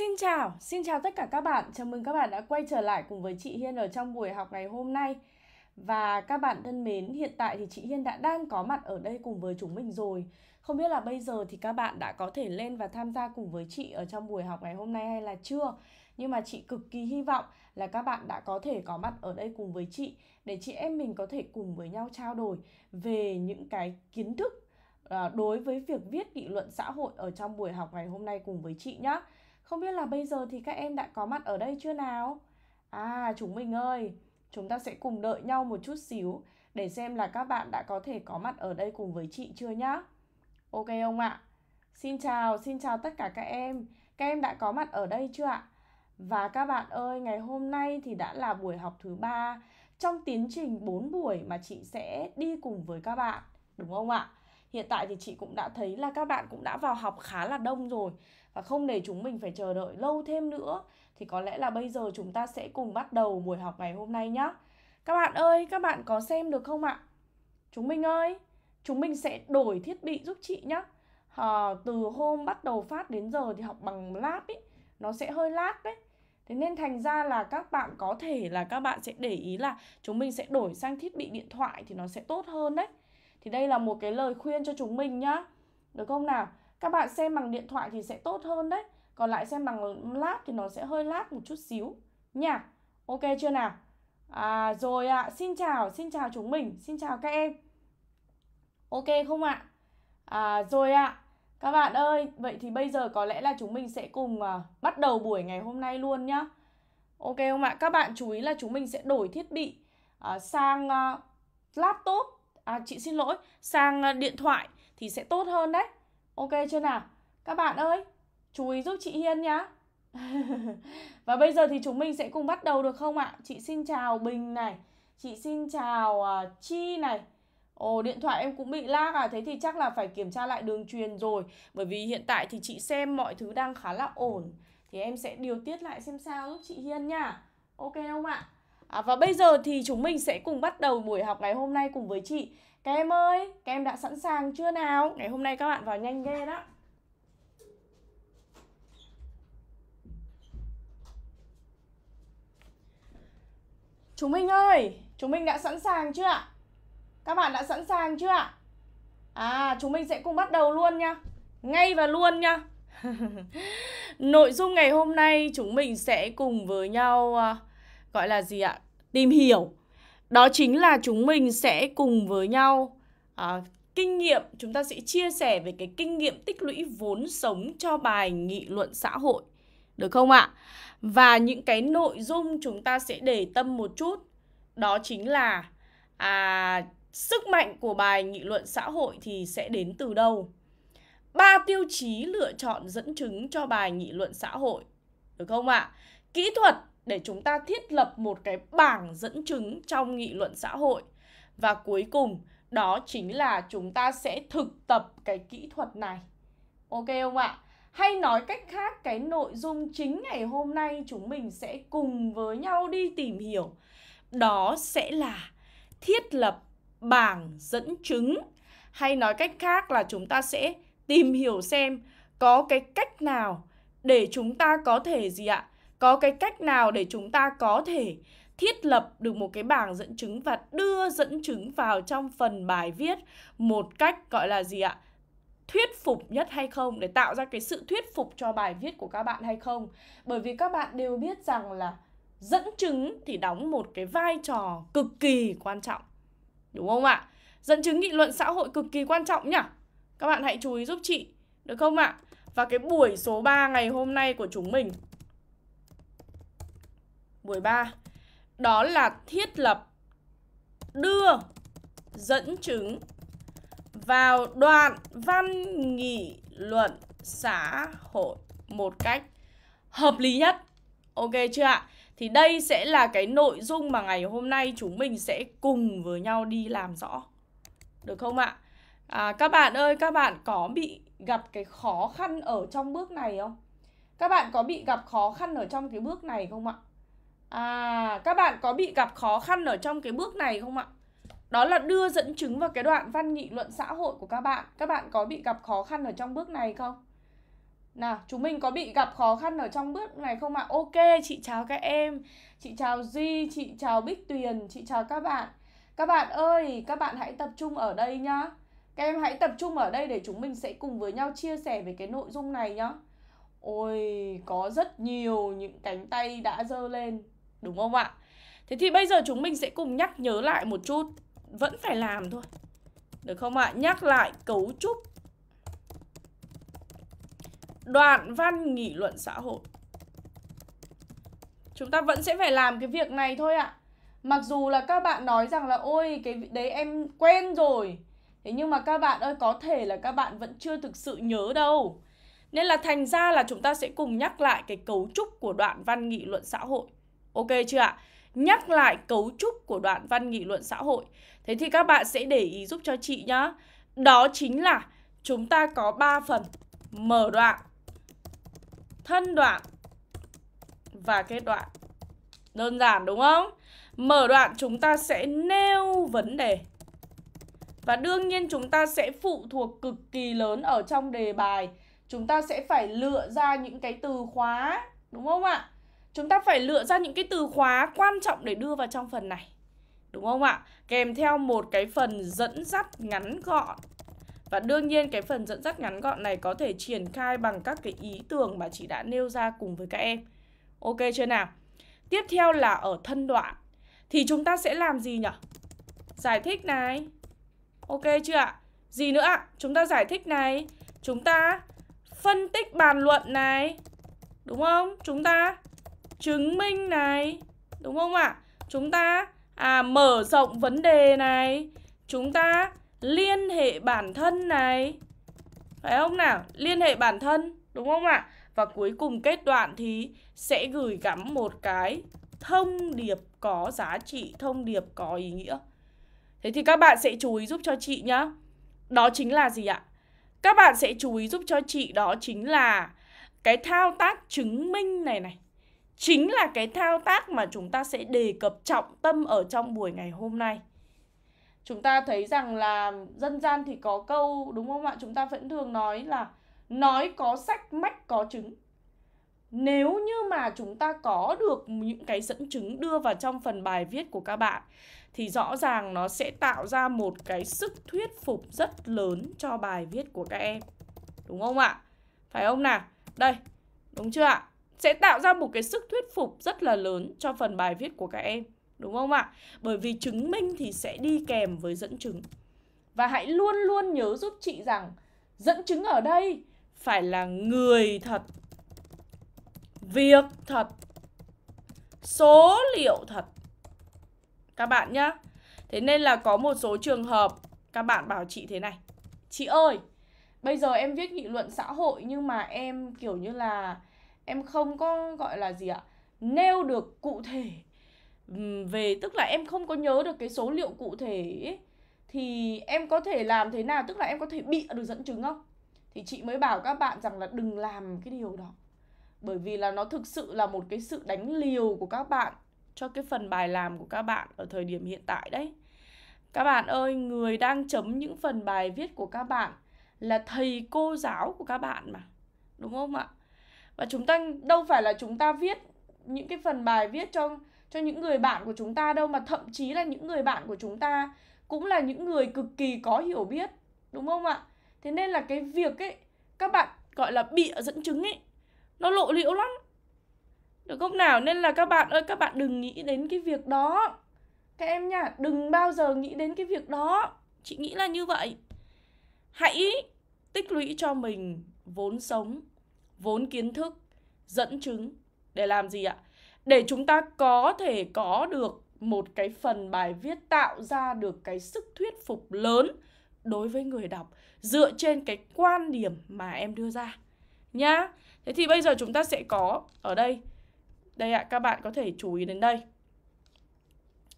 Xin chào, xin chào tất cả các bạn. Chào mừng các bạn đã quay trở lại cùng với chị Hiên ở trong buổi học ngày hôm nay. Và các bạn thân mến, hiện tại thì chị Hiên đã đang có mặt ở đây cùng với chúng mình rồi. Không biết là bây giờ thì các bạn đã có thể lên và tham gia cùng với chị ở trong buổi học ngày hôm nay hay là chưa? Nhưng mà chị cực kỳ hy vọng là các bạn đã có thể có mặt ở đây cùng với chị để chị em mình có thể cùng với nhau trao đổi về những cái kiến thức à, đối với việc viết nghị luận xã hội ở trong buổi học ngày hôm nay cùng với chị nhé. Không biết là bây giờ thì các em đã có mặt ở đây chưa nào? À chúng mình ơi, chúng ta sẽ cùng đợi nhau một chút xíu để xem là các bạn đã có thể có mặt ở đây cùng với chị chưa nhá. Ok không ạ? Xin chào, xin chào tất cả các em. Các em đã có mặt ở đây chưa ạ? Và các bạn ơi, ngày hôm nay thì đã là buổi học thứ ba trong tiến trình 4 buổi mà chị sẽ đi cùng với các bạn, đúng không ạ? Hiện tại thì chị cũng đã thấy là các bạn cũng đã vào học khá là đông rồi và không để chúng mình phải chờ đợi lâu thêm nữa thì có lẽ là bây giờ chúng ta sẽ cùng bắt đầu buổi học ngày hôm nay nhé. Các bạn ơi, các bạn có xem được không ạ? Chúng mình ơi, chúng mình sẽ đổi thiết bị giúp chị nhé. À, ờ, từ hôm bắt đầu phát đến giờ thì học bằng lab ý, nó sẽ hơi lát đấy. Thế nên thành ra là các bạn có thể là các bạn sẽ để ý là chúng mình sẽ đổi sang thiết bị điện thoại thì nó sẽ tốt hơn đấy. Thì đây là một cái lời khuyên cho chúng mình nhá. Được không nào? Các bạn xem bằng điện thoại thì sẽ tốt hơn đấy. Còn lại xem bằng lát thì nó sẽ hơi lát một chút xíu. Nha. Ok chưa nào? À rồi ạ. À, Xin chào Xin chào chúng mình. Xin chào các em. Ok không ạ? À? rồi ạ. À. Các bạn ơi Vậy thì bây giờ có lẽ là chúng mình sẽ cùng à, bắt đầu buổi ngày hôm nay luôn nhá. Ok không ạ? Các bạn chú ý là chúng mình sẽ đổi thiết bị à, Sang à, laptop. À chị xin lỗi Sang à, điện thoại thì sẽ tốt hơn đấy. Ok chưa nào? Các bạn ơi, chú ý giúp chị Hiên nhá. Và bây giờ thì chúng mình sẽ cùng bắt đầu được không ạ? Chị xin chào Bình này, chị xin chào uh, Chi này. Ồ, điện thoại em cũng bị lag à, thế thì chắc là phải kiểm tra lại đường truyền rồi. Bởi vì hiện tại thì chị xem mọi thứ đang khá là ổn. Thì em sẽ điều tiết lại xem sao giúp chị Hiên nha. Ok không ạ? À, và bây giờ thì chúng mình sẽ cùng bắt đầu buổi học ngày hôm nay cùng với chị. Các em ơi, các em đã sẵn sàng chưa nào? Ngày hôm nay các bạn vào nhanh ghê đó. Chúng mình ơi, chúng mình đã sẵn sàng chưa ạ? Các bạn đã sẵn sàng chưa ạ? À, chúng mình sẽ cùng bắt đầu luôn nha. Ngay và luôn nha. Nội dung ngày hôm nay chúng mình sẽ cùng với nhau uh, gọi là gì ạ? Tìm hiểu đó chính là chúng mình sẽ cùng với nhau. À, kinh nghiệm chúng ta sẽ chia sẻ về cái kinh nghiệm tích lũy vốn sống cho bài nghị luận xã hội. Được không ạ? Và những cái nội dung chúng ta sẽ để tâm một chút. Đó chính là à, sức mạnh của bài nghị luận xã hội thì sẽ đến từ đâu? Ba tiêu chí lựa chọn dẫn chứng cho bài nghị luận xã hội. Được không ạ? Kỹ thuật để chúng ta thiết lập một cái bảng dẫn chứng trong nghị luận xã hội. Và cuối cùng, đó chính là chúng ta sẽ thực tập cái kỹ thuật này. Ok không ạ? Hay nói cách khác, cái nội dung chính ngày hôm nay chúng mình sẽ cùng với nhau đi tìm hiểu. Đó sẽ là thiết lập bảng dẫn chứng. Hay nói cách khác là chúng ta sẽ tìm hiểu xem có cái cách nào để chúng ta có thể gì ạ? Có cái cách nào để chúng ta có thể thiết lập được một cái bảng dẫn chứng và đưa dẫn chứng vào trong phần bài viết một cách gọi là gì ạ? thuyết phục nhất hay không để tạo ra cái sự thuyết phục cho bài viết của các bạn hay không. Bởi vì các bạn đều biết rằng là dẫn chứng thì đóng một cái vai trò cực kỳ quan trọng. Đúng không ạ? Dẫn chứng nghị luận xã hội cực kỳ quan trọng nhỉ? Các bạn hãy chú ý giúp chị, được không ạ? Và cái buổi số 3 ngày hôm nay của chúng mình Buổi 3 Đó là thiết lập đưa dẫn chứng vào đoạn văn nghị luận xã hội một cách hợp lý nhất. Ok chưa ạ? Thì đây sẽ là cái nội dung mà ngày hôm nay chúng mình sẽ cùng với nhau đi làm rõ. Được không ạ? À, các bạn ơi, các bạn có bị gặp cái khó khăn ở trong bước này không? Các bạn có bị gặp khó khăn ở trong cái bước này không ạ? À, các bạn có bị gặp khó khăn ở trong cái bước này không ạ? Đó là đưa dẫn chứng vào cái đoạn văn nghị luận xã hội của các bạn. Các bạn có bị gặp khó khăn ở trong bước này không? Nào, chúng mình có bị gặp khó khăn ở trong bước này không ạ? Ok, chị chào các em. Chị chào Duy, chị chào Bích Tuyền, chị chào các bạn. Các bạn ơi, các bạn hãy tập trung ở đây nhá. Các em hãy tập trung ở đây để chúng mình sẽ cùng với nhau chia sẻ về cái nội dung này nhá. Ôi, có rất nhiều những cánh tay đã dơ lên, đúng không ạ? Thế thì bây giờ chúng mình sẽ cùng nhắc nhớ lại một chút. Vẫn phải làm thôi. Được không ạ? Nhắc lại cấu trúc. Đoạn văn nghị luận xã hội. Chúng ta vẫn sẽ phải làm cái việc này thôi ạ. Mặc dù là các bạn nói rằng là, Ôi, cái đấy em quen rồi. Thế nhưng mà các bạn ơi, có thể là các bạn vẫn chưa thực sự nhớ đâu. Nên là thành ra là chúng ta sẽ cùng nhắc lại cái cấu trúc của đoạn văn nghị luận xã hội. Ok chưa ạ? nhắc lại cấu trúc của đoạn văn nghị luận xã hội. Thế thì các bạn sẽ để ý giúp cho chị nhá. Đó chính là chúng ta có 3 phần. Mở đoạn, thân đoạn và kết đoạn. Đơn giản đúng không? Mở đoạn chúng ta sẽ nêu vấn đề. Và đương nhiên chúng ta sẽ phụ thuộc cực kỳ lớn ở trong đề bài. Chúng ta sẽ phải lựa ra những cái từ khóa, đúng không ạ? Chúng ta phải lựa ra những cái từ khóa quan trọng để đưa vào trong phần này. Đúng không ạ? Kèm theo một cái phần dẫn dắt ngắn gọn. Và đương nhiên cái phần dẫn dắt ngắn gọn này có thể triển khai bằng các cái ý tưởng mà chị đã nêu ra cùng với các em. Ok chưa nào? Tiếp theo là ở thân đoạn. Thì chúng ta sẽ làm gì nhỉ? Giải thích này. Ok chưa ạ? Gì nữa ạ? Chúng ta giải thích này. Chúng ta phân tích bàn luận này. Đúng không? Chúng ta chứng minh này. Đúng không ạ? Chúng ta à mở rộng vấn đề này. Chúng ta liên hệ bản thân này. Phải không nào? Liên hệ bản thân, đúng không ạ? Và cuối cùng kết đoạn thì sẽ gửi gắm một cái thông điệp có giá trị, thông điệp có ý nghĩa. Thế thì các bạn sẽ chú ý giúp cho chị nhá. Đó chính là gì ạ? Các bạn sẽ chú ý giúp cho chị đó chính là cái thao tác chứng minh này này chính là cái thao tác mà chúng ta sẽ đề cập trọng tâm ở trong buổi ngày hôm nay. Chúng ta thấy rằng là dân gian thì có câu đúng không ạ? Chúng ta vẫn thường nói là nói có sách mách có chứng. Nếu như mà chúng ta có được những cái dẫn chứng đưa vào trong phần bài viết của các bạn thì rõ ràng nó sẽ tạo ra một cái sức thuyết phục rất lớn cho bài viết của các em. Đúng không ạ? Phải không nào? Đây, đúng chưa ạ? Sẽ tạo ra một cái sức thuyết phục rất là lớn cho phần bài viết của các em. Đúng không ạ? Bởi vì chứng minh thì sẽ đi kèm với dẫn chứng. Và hãy luôn luôn nhớ giúp chị rằng dẫn chứng ở đây phải là người thật, việc thật, số liệu thật. Các bạn nhá. Thế nên là có một số trường hợp các bạn bảo chị thế này. Chị ơi, bây giờ em viết nghị luận xã hội nhưng mà em kiểu như là em không có gọi là gì ạ? Nêu được cụ thể. Về tức là em không có nhớ được cái số liệu cụ thể ấy, thì em có thể làm thế nào? Tức là em có thể bịa được dẫn chứng không? Thì chị mới bảo các bạn rằng là đừng làm cái điều đó. Bởi vì là nó thực sự là một cái sự đánh liều của các bạn cho cái phần bài làm của các bạn ở thời điểm hiện tại đấy. Các bạn ơi người đang chấm những phần bài viết của các bạn là thầy cô giáo của các bạn mà. Đúng không ạ? Và chúng ta đâu phải là chúng ta viết những cái phần bài viết cho cho những người bạn của chúng ta đâu, mà thậm chí là những người bạn của chúng ta cũng là những người cực kỳ có hiểu biết, đúng không ạ? Thế nên là cái việc ấy, các bạn gọi là bịa dẫn chứng ấy, nó lộ liễu lắm. Được không nào? Nên là các bạn ơi, các bạn đừng nghĩ đến cái việc đó. Các em nha, đừng bao giờ nghĩ đến cái việc đó. Chị nghĩ là như vậy. Hãy tích lũy cho mình vốn sống vốn kiến thức, dẫn chứng để làm gì ạ? Để chúng ta có thể có được một cái phần bài viết tạo ra được cái sức thuyết phục lớn đối với người đọc dựa trên cái quan điểm mà em đưa ra nhá. Thế thì bây giờ chúng ta sẽ có ở đây. Đây ạ, các bạn có thể chú ý đến đây.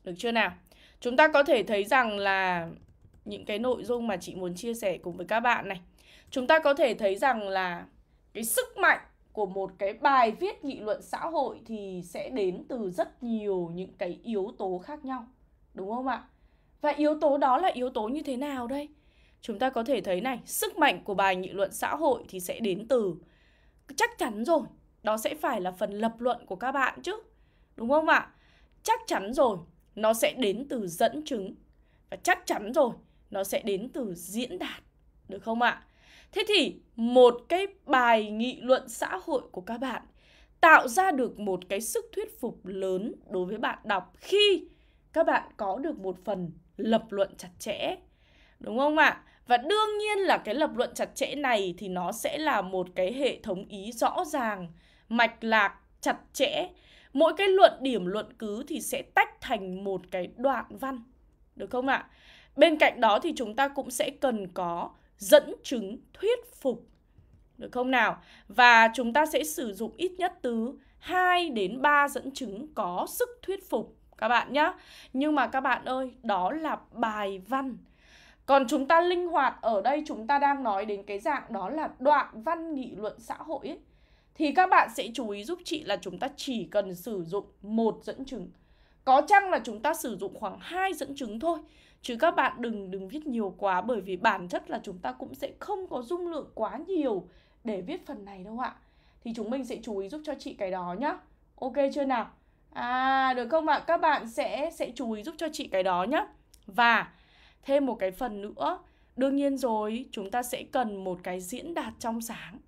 Được chưa nào? Chúng ta có thể thấy rằng là những cái nội dung mà chị muốn chia sẻ cùng với các bạn này. Chúng ta có thể thấy rằng là cái sức mạnh của một cái bài viết nghị luận xã hội thì sẽ đến từ rất nhiều những cái yếu tố khác nhau đúng không ạ và yếu tố đó là yếu tố như thế nào đây chúng ta có thể thấy này sức mạnh của bài nghị luận xã hội thì sẽ đến từ chắc chắn rồi, đó sẽ phải là phần lập luận của các bạn chứ. Đúng không ạ? Chắc chắn rồi, nó sẽ đến từ dẫn chứng. Và chắc chắn rồi, nó sẽ đến từ diễn đạt. Được không ạ? Thế thì một cái bài nghị luận xã hội của các bạn tạo ra được một cái sức thuyết phục lớn đối với bạn đọc khi các bạn có được một phần lập luận chặt chẽ. Đúng không ạ? Và đương nhiên là cái lập luận chặt chẽ này thì nó sẽ là một cái hệ thống ý rõ ràng, mạch lạc, chặt chẽ. Mỗi cái luận điểm luận cứ thì sẽ tách thành một cái đoạn văn. Được không ạ? Bên cạnh đó thì chúng ta cũng sẽ cần có dẫn chứng thuyết phục. Được không nào? Và chúng ta sẽ sử dụng ít nhất từ 2 đến 3 dẫn chứng có sức thuyết phục các bạn nhé. Nhưng mà các bạn ơi, đó là bài văn. Còn chúng ta linh hoạt ở đây chúng ta đang nói đến cái dạng đó là đoạn văn nghị luận xã hội ấy. Thì các bạn sẽ chú ý giúp chị là chúng ta chỉ cần sử dụng một dẫn chứng. Có chăng là chúng ta sử dụng khoảng hai dẫn chứng thôi. Chứ các bạn đừng đừng viết nhiều quá bởi vì bản chất là chúng ta cũng sẽ không có dung lượng quá nhiều để viết phần này đâu ạ. Thì chúng mình sẽ chú ý giúp cho chị cái đó nhá. Ok chưa nào? À được không ạ? Các bạn sẽ sẽ chú ý giúp cho chị cái đó nhá. Và thêm một cái phần nữa, đương nhiên rồi, chúng ta sẽ cần một cái diễn đạt trong sáng.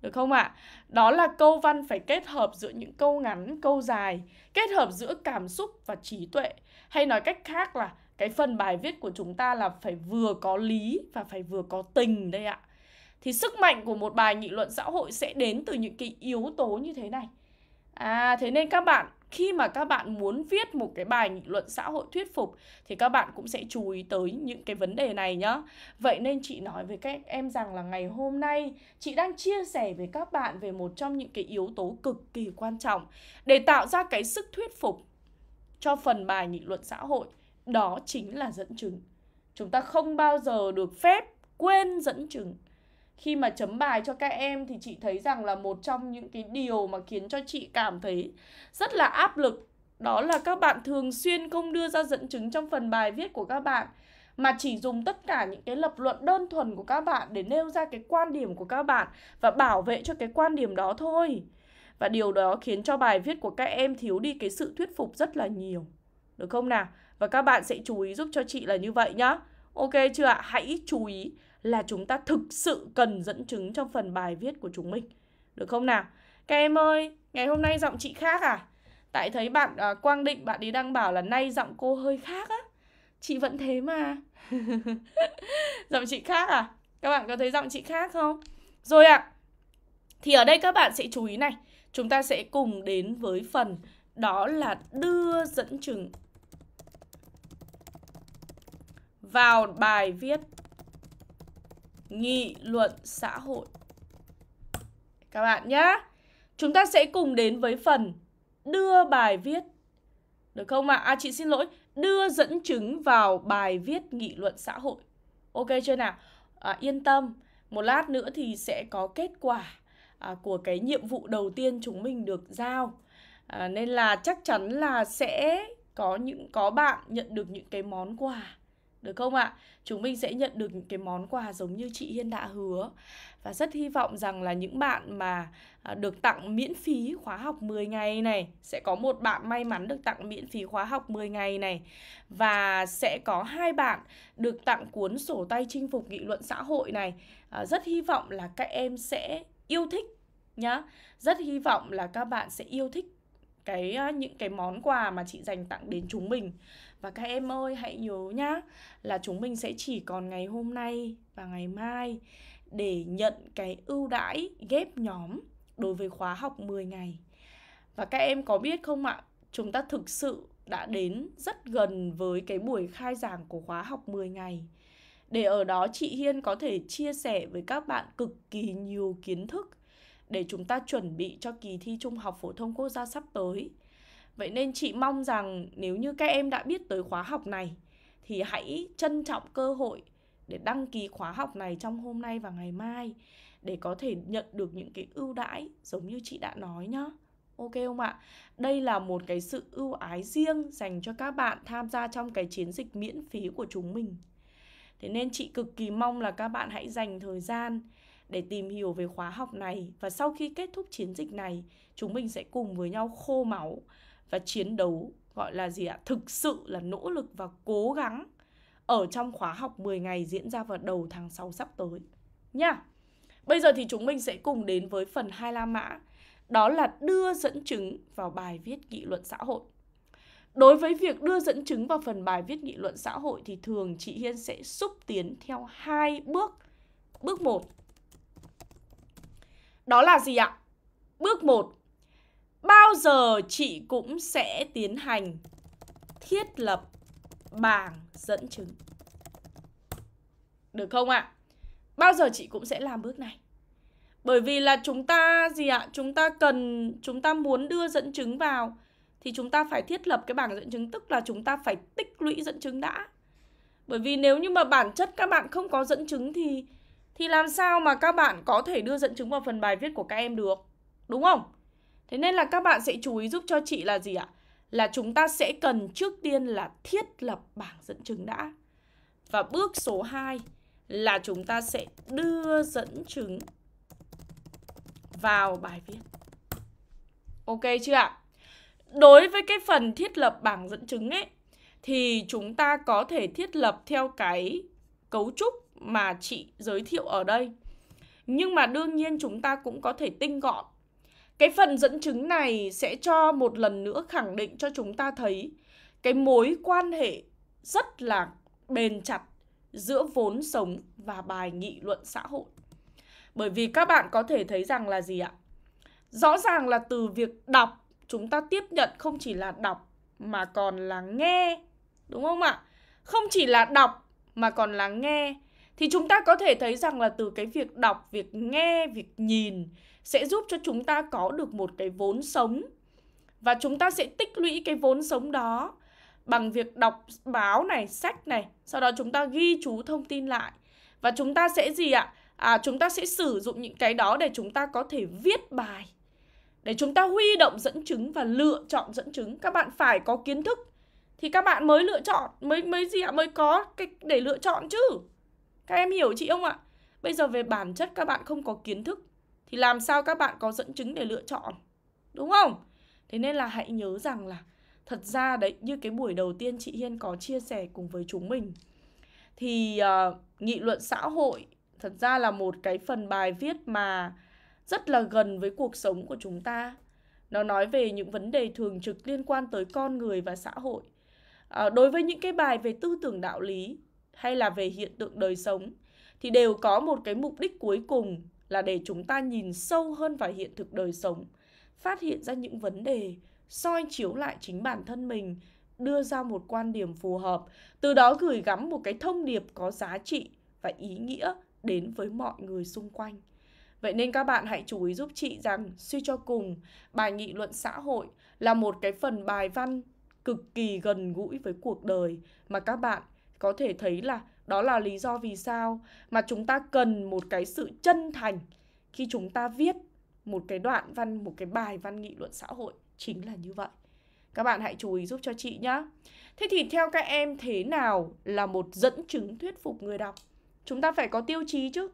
Được không ạ? Đó là câu văn phải kết hợp giữa những câu ngắn, câu dài, kết hợp giữa cảm xúc và trí tuệ. Hay nói cách khác là cái phần bài viết của chúng ta là phải vừa có lý và phải vừa có tình đây ạ. Thì sức mạnh của một bài nghị luận xã hội sẽ đến từ những cái yếu tố như thế này. À thế nên các bạn, khi mà các bạn muốn viết một cái bài nghị luận xã hội thuyết phục, thì các bạn cũng sẽ chú ý tới những cái vấn đề này nhá. Vậy nên chị nói với các em rằng là ngày hôm nay, chị đang chia sẻ với các bạn về một trong những cái yếu tố cực kỳ quan trọng để tạo ra cái sức thuyết phục cho phần bài nghị luận xã hội đó chính là dẫn chứng. Chúng ta không bao giờ được phép quên dẫn chứng. Khi mà chấm bài cho các em thì chị thấy rằng là một trong những cái điều mà khiến cho chị cảm thấy rất là áp lực, đó là các bạn thường xuyên không đưa ra dẫn chứng trong phần bài viết của các bạn, mà chỉ dùng tất cả những cái lập luận đơn thuần của các bạn để nêu ra cái quan điểm của các bạn và bảo vệ cho cái quan điểm đó thôi. Và điều đó khiến cho bài viết của các em thiếu đi cái sự thuyết phục rất là nhiều. Được không nào? Và các bạn sẽ chú ý giúp cho chị là như vậy nhá. Ok chưa ạ? Hãy chú ý là chúng ta thực sự cần dẫn chứng trong phần bài viết của chúng mình. Được không nào? Các em ơi, ngày hôm nay giọng chị khác à? Tại thấy bạn à, Quang Định bạn ấy đang bảo là nay giọng cô hơi khác á. Chị vẫn thế mà. giọng chị khác à? Các bạn có thấy giọng chị khác không? Rồi ạ. À. Thì ở đây các bạn sẽ chú ý này. Chúng ta sẽ cùng đến với phần đó là đưa dẫn chứng vào bài viết nghị luận xã hội. Các bạn nhé. Chúng ta sẽ cùng đến với phần đưa bài viết. Được không ạ? À? à chị xin lỗi, đưa dẫn chứng vào bài viết nghị luận xã hội. Ok chưa nào? À, yên tâm, một lát nữa thì sẽ có kết quả à, của cái nhiệm vụ đầu tiên chúng mình được giao. À, nên là chắc chắn là sẽ có những có bạn nhận được những cái món quà được không ạ? Chúng mình sẽ nhận được những cái món quà giống như chị Hiên đã hứa. Và rất hy vọng rằng là những bạn mà à, được tặng miễn phí khóa học 10 ngày này, Sẽ có một bạn may mắn được tặng miễn phí khóa học 10 ngày này. Và sẽ có hai bạn được tặng cuốn sổ tay chinh phục nghị luận xã hội này. À, rất hy vọng là các em sẽ yêu thích nhá. Rất hy vọng là các bạn sẽ yêu thích cái à, những cái món quà mà chị dành tặng đến chúng mình và các em ơi hãy nhớ nhá là chúng mình sẽ chỉ còn ngày hôm nay và ngày mai để nhận cái ưu đãi ghép nhóm đối với khóa học 10 ngày. Và các em có biết không ạ, chúng ta thực sự đã đến rất gần với cái buổi khai giảng của khóa học 10 ngày. Để ở đó chị Hiên có thể chia sẻ với các bạn cực kỳ nhiều kiến thức để chúng ta chuẩn bị cho kỳ thi Trung học phổ thông quốc gia sắp tới. Vậy nên chị mong rằng nếu như các em đã biết tới khóa học này thì hãy trân trọng cơ hội để đăng ký khóa học này trong hôm nay và ngày mai để có thể nhận được những cái ưu đãi giống như chị đã nói nhá. Ok không ạ? Đây là một cái sự ưu ái riêng dành cho các bạn tham gia trong cái chiến dịch miễn phí của chúng mình. Thế nên chị cực kỳ mong là các bạn hãy dành thời gian để tìm hiểu về khóa học này và sau khi kết thúc chiến dịch này, chúng mình sẽ cùng với nhau khô máu và chiến đấu gọi là gì ạ? Thực sự là nỗ lực và cố gắng ở trong khóa học 10 ngày diễn ra vào đầu tháng 6 sắp tới nha. Bây giờ thì chúng mình sẽ cùng đến với phần hai la mã, đó là đưa dẫn chứng vào bài viết nghị luận xã hội. Đối với việc đưa dẫn chứng vào phần bài viết nghị luận xã hội thì thường chị Hiên sẽ xúc tiến theo hai bước. Bước 1. Đó là gì ạ? Bước 1. Bao giờ chị cũng sẽ tiến hành thiết lập bảng dẫn chứng. Được không ạ? Bao giờ chị cũng sẽ làm bước này. Bởi vì là chúng ta gì ạ? Chúng ta cần, chúng ta muốn đưa dẫn chứng vào thì chúng ta phải thiết lập cái bảng dẫn chứng, tức là chúng ta phải tích lũy dẫn chứng đã. Bởi vì nếu như mà bản chất các bạn không có dẫn chứng thì thì làm sao mà các bạn có thể đưa dẫn chứng vào phần bài viết của các em được? Đúng không? Thế nên là các bạn sẽ chú ý giúp cho chị là gì ạ? Là chúng ta sẽ cần trước tiên là thiết lập bảng dẫn chứng đã. Và bước số 2 là chúng ta sẽ đưa dẫn chứng vào bài viết. Ok chưa ạ? Đối với cái phần thiết lập bảng dẫn chứng ấy, thì chúng ta có thể thiết lập theo cái cấu trúc mà chị giới thiệu ở đây. Nhưng mà đương nhiên chúng ta cũng có thể tinh gọn. Cái phần dẫn chứng này sẽ cho một lần nữa khẳng định cho chúng ta thấy cái mối quan hệ rất là bền chặt giữa vốn sống và bài nghị luận xã hội. Bởi vì các bạn có thể thấy rằng là gì ạ? Rõ ràng là từ việc đọc chúng ta tiếp nhận không chỉ là đọc mà còn là nghe, đúng không ạ? Không chỉ là đọc mà còn là nghe thì chúng ta có thể thấy rằng là từ cái việc đọc, việc nghe, việc nhìn sẽ giúp cho chúng ta có được một cái vốn sống và chúng ta sẽ tích lũy cái vốn sống đó bằng việc đọc báo này, sách này, sau đó chúng ta ghi chú thông tin lại. Và chúng ta sẽ gì ạ? À, chúng ta sẽ sử dụng những cái đó để chúng ta có thể viết bài để chúng ta huy động dẫn chứng và lựa chọn dẫn chứng. Các bạn phải có kiến thức thì các bạn mới lựa chọn mới mới gì ạ? Mới có cái để lựa chọn chứ. Các em hiểu chị không ạ? Bây giờ về bản chất các bạn không có kiến thức thì làm sao các bạn có dẫn chứng để lựa chọn? Đúng không? Thế nên là hãy nhớ rằng là thật ra đấy như cái buổi đầu tiên chị hiên có chia sẻ cùng với chúng mình thì uh, nghị luận xã hội thật ra là một cái phần bài viết mà rất là gần với cuộc sống của chúng ta. Nó nói về những vấn đề thường trực liên quan tới con người và xã hội. À, đối với những cái bài về tư tưởng đạo lý hay là về hiện tượng đời sống thì đều có một cái mục đích cuối cùng là để chúng ta nhìn sâu hơn vào hiện thực đời sống phát hiện ra những vấn đề soi chiếu lại chính bản thân mình đưa ra một quan điểm phù hợp từ đó gửi gắm một cái thông điệp có giá trị và ý nghĩa đến với mọi người xung quanh. Vậy nên các bạn hãy chú ý giúp chị rằng suy cho cùng, bài nghị luận xã hội là một cái phần bài văn cực kỳ gần gũi với cuộc đời mà các bạn có thể thấy là đó là lý do vì sao mà chúng ta cần một cái sự chân thành khi chúng ta viết một cái đoạn văn, một cái bài văn nghị luận xã hội chính là như vậy. Các bạn hãy chú ý giúp cho chị nhé. Thế thì theo các em thế nào là một dẫn chứng thuyết phục người đọc? Chúng ta phải có tiêu chí chứ.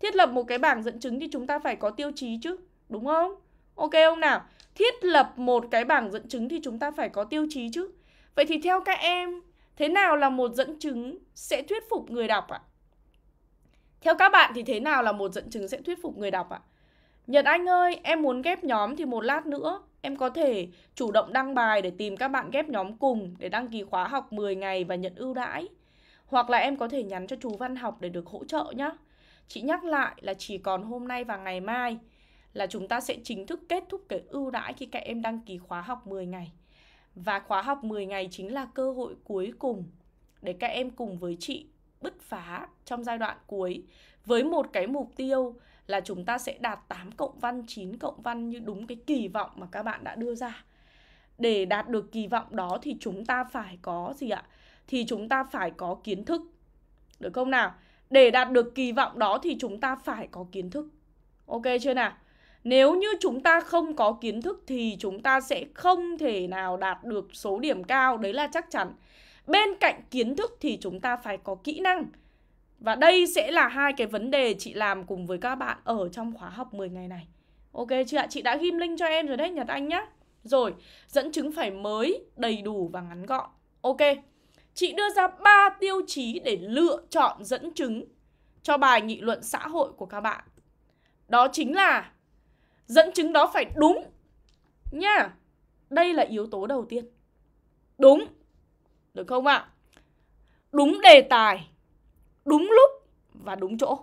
Thiết lập một cái bảng dẫn chứng thì chúng ta phải có tiêu chí chứ, đúng không? Ok không nào? Thiết lập một cái bảng dẫn chứng thì chúng ta phải có tiêu chí chứ. Vậy thì theo các em, thế nào là một dẫn chứng sẽ thuyết phục người đọc ạ? Theo các bạn thì thế nào là một dẫn chứng sẽ thuyết phục người đọc ạ? Nhật Anh ơi, em muốn ghép nhóm thì một lát nữa em có thể chủ động đăng bài để tìm các bạn ghép nhóm cùng để đăng ký khóa học 10 ngày và nhận ưu đãi. Hoặc là em có thể nhắn cho chú Văn học để được hỗ trợ nhé. Chị nhắc lại là chỉ còn hôm nay và ngày mai là chúng ta sẽ chính thức kết thúc cái ưu đãi khi các em đăng ký khóa học 10 ngày. Và khóa học 10 ngày chính là cơ hội cuối cùng để các em cùng với chị bứt phá trong giai đoạn cuối với một cái mục tiêu là chúng ta sẽ đạt 8 cộng văn, 9 cộng văn như đúng cái kỳ vọng mà các bạn đã đưa ra. Để đạt được kỳ vọng đó thì chúng ta phải có gì ạ? Thì chúng ta phải có kiến thức. Được không nào? Để đạt được kỳ vọng đó thì chúng ta phải có kiến thức. Ok chưa nào? Nếu như chúng ta không có kiến thức thì chúng ta sẽ không thể nào đạt được số điểm cao, đấy là chắc chắn. Bên cạnh kiến thức thì chúng ta phải có kỹ năng. Và đây sẽ là hai cái vấn đề chị làm cùng với các bạn ở trong khóa học 10 ngày này. Ok chưa ạ? Chị đã ghim link cho em rồi đấy Nhật Anh nhá. Rồi, dẫn chứng phải mới, đầy đủ và ngắn gọn. Ok. Chị đưa ra 3 tiêu chí để lựa chọn dẫn chứng cho bài nghị luận xã hội của các bạn. Đó chính là dẫn chứng đó phải đúng nha. Đây là yếu tố đầu tiên. Đúng. Được không ạ? Đúng đề tài, đúng lúc và đúng chỗ.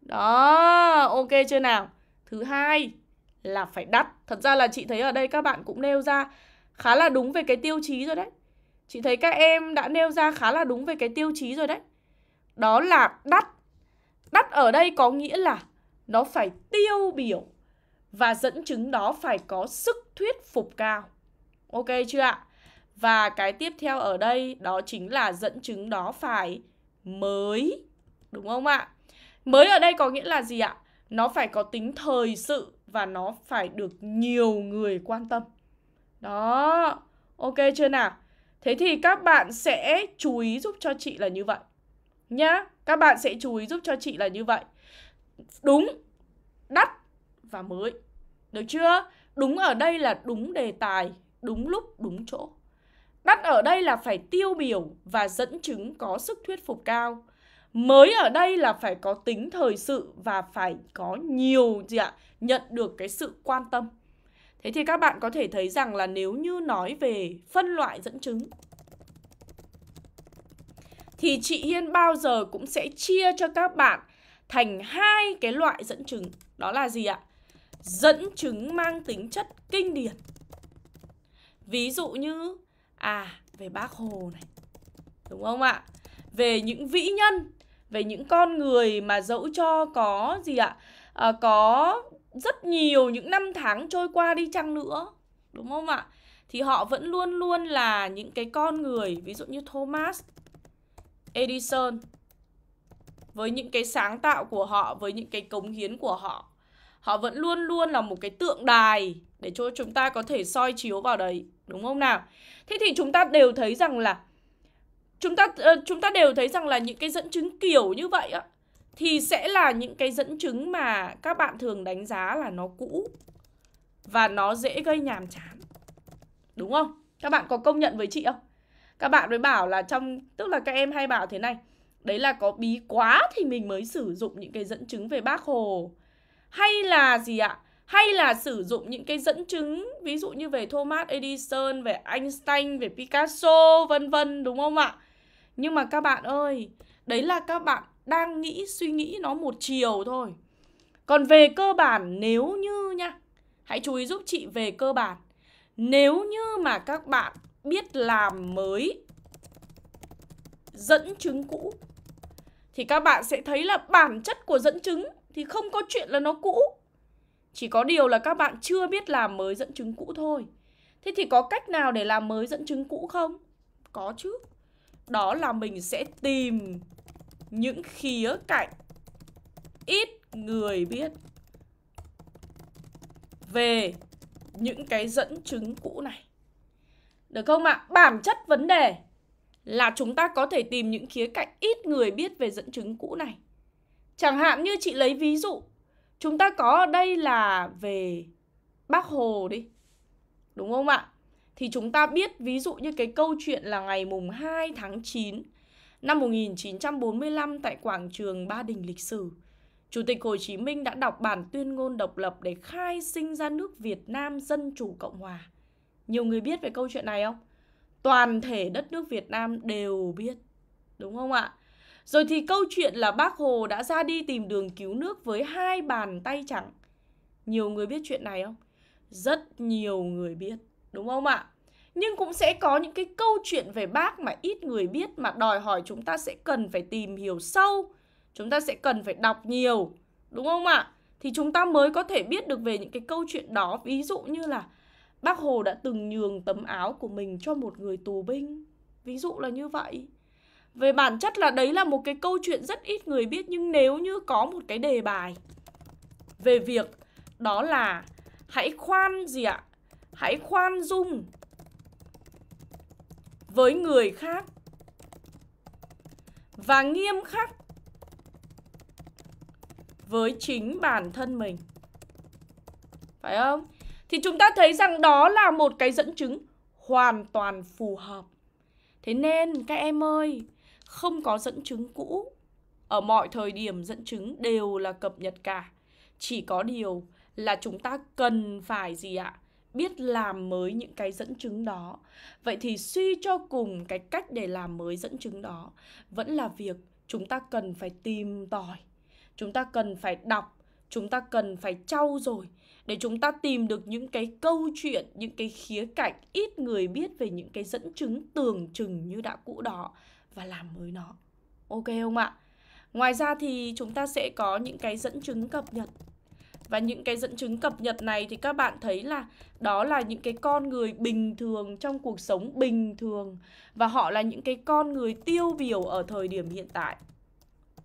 Đó, ok chưa nào? Thứ hai là phải đắt. Thật ra là chị thấy ở đây các bạn cũng nêu ra khá là đúng về cái tiêu chí rồi đấy. Chị thấy các em đã nêu ra khá là đúng về cái tiêu chí rồi đấy. Đó là đắt. Đắt ở đây có nghĩa là nó phải tiêu biểu và dẫn chứng đó phải có sức thuyết phục cao. Ok chưa ạ? Và cái tiếp theo ở đây đó chính là dẫn chứng đó phải mới. Đúng không ạ? Mới ở đây có nghĩa là gì ạ? Nó phải có tính thời sự và nó phải được nhiều người quan tâm. Đó. Ok chưa nào? Thế thì các bạn sẽ chú ý giúp cho chị là như vậy. Nhá. Các bạn sẽ chú ý giúp cho chị là như vậy. Đúng, đắt và mới. Được chưa? Đúng ở đây là đúng đề tài, đúng lúc, đúng chỗ. Đắt ở đây là phải tiêu biểu và dẫn chứng có sức thuyết phục cao. Mới ở đây là phải có tính thời sự và phải có nhiều gì ạ? Nhận được cái sự quan tâm. Thế thì các bạn có thể thấy rằng là nếu như nói về phân loại dẫn chứng thì chị Hiên bao giờ cũng sẽ chia cho các bạn thành hai cái loại dẫn chứng. Đó là gì ạ? Dẫn chứng mang tính chất kinh điển. Ví dụ như à về Bác Hồ này. Đúng không ạ? Về những vĩ nhân, về những con người mà dẫu cho có gì ạ? À, có rất nhiều những năm tháng trôi qua đi chăng nữa đúng không ạ thì họ vẫn luôn luôn là những cái con người ví dụ như Thomas Edison với những cái sáng tạo của họ với những cái cống hiến của họ họ vẫn luôn luôn là một cái tượng đài để cho chúng ta có thể soi chiếu vào đấy đúng không nào thế thì chúng ta đều thấy rằng là chúng ta uh, chúng ta đều thấy rằng là những cái dẫn chứng kiểu như vậy á thì sẽ là những cái dẫn chứng mà các bạn thường đánh giá là nó cũ và nó dễ gây nhàm chán. Đúng không? Các bạn có công nhận với chị không? Các bạn mới bảo là trong tức là các em hay bảo thế này, đấy là có bí quá thì mình mới sử dụng những cái dẫn chứng về Bác Hồ. Hay là gì ạ? Hay là sử dụng những cái dẫn chứng ví dụ như về Thomas Edison, về Einstein, về Picasso vân vân đúng không ạ? Nhưng mà các bạn ơi, đấy là các bạn đang nghĩ suy nghĩ nó một chiều thôi còn về cơ bản nếu như nha hãy chú ý giúp chị về cơ bản nếu như mà các bạn biết làm mới dẫn chứng cũ thì các bạn sẽ thấy là bản chất của dẫn chứng thì không có chuyện là nó cũ chỉ có điều là các bạn chưa biết làm mới dẫn chứng cũ thôi thế thì có cách nào để làm mới dẫn chứng cũ không có chứ đó là mình sẽ tìm những khía cạnh ít người biết về những cái dẫn chứng cũ này. Được không ạ? Bản chất vấn đề là chúng ta có thể tìm những khía cạnh ít người biết về dẫn chứng cũ này. Chẳng hạn như chị lấy ví dụ, chúng ta có ở đây là về Bác Hồ đi. Đúng không ạ? Thì chúng ta biết ví dụ như cái câu chuyện là ngày mùng 2 tháng 9 Năm 1945 tại quảng trường Ba Đình lịch sử, Chủ tịch Hồ Chí Minh đã đọc bản tuyên ngôn độc lập để khai sinh ra nước Việt Nam Dân Chủ Cộng Hòa. Nhiều người biết về câu chuyện này không? Toàn thể đất nước Việt Nam đều biết. Đúng không ạ? Rồi thì câu chuyện là bác Hồ đã ra đi tìm đường cứu nước với hai bàn tay trắng. Nhiều người biết chuyện này không? Rất nhiều người biết. Đúng không ạ? nhưng cũng sẽ có những cái câu chuyện về bác mà ít người biết mà đòi hỏi chúng ta sẽ cần phải tìm hiểu sâu chúng ta sẽ cần phải đọc nhiều, đúng không ạ thì chúng ta mới có thể biết được về những cái câu chuyện đó ví dụ như là bác hồ đã từng nhường tấm áo của mình cho một người tù binh ví dụ là như vậy về bản chất là đấy là một cái câu chuyện rất ít người biết nhưng nếu như có một cái đề bài về việc đó là hãy khoan gì ạ hãy khoan dung với người khác và nghiêm khắc với chính bản thân mình. Phải không? Thì chúng ta thấy rằng đó là một cái dẫn chứng hoàn toàn phù hợp. Thế nên các em ơi, không có dẫn chứng cũ. Ở mọi thời điểm dẫn chứng đều là cập nhật cả. Chỉ có điều là chúng ta cần phải gì ạ? Biết làm mới những cái dẫn chứng đó. Vậy thì suy cho cùng cái cách để làm mới dẫn chứng đó vẫn là việc chúng ta cần phải tìm tòi. Chúng ta cần phải đọc, chúng ta cần phải trau dồi để chúng ta tìm được những cái câu chuyện, những cái khía cạnh ít người biết về những cái dẫn chứng tưởng chừng như đã cũ đó và làm mới nó. Ok không ạ? Ngoài ra thì chúng ta sẽ có những cái dẫn chứng cập nhật. Và những cái dẫn chứng cập nhật này thì các bạn thấy là đó là những cái con người bình thường trong cuộc sống bình thường và họ là những cái con người tiêu biểu ở thời điểm hiện tại.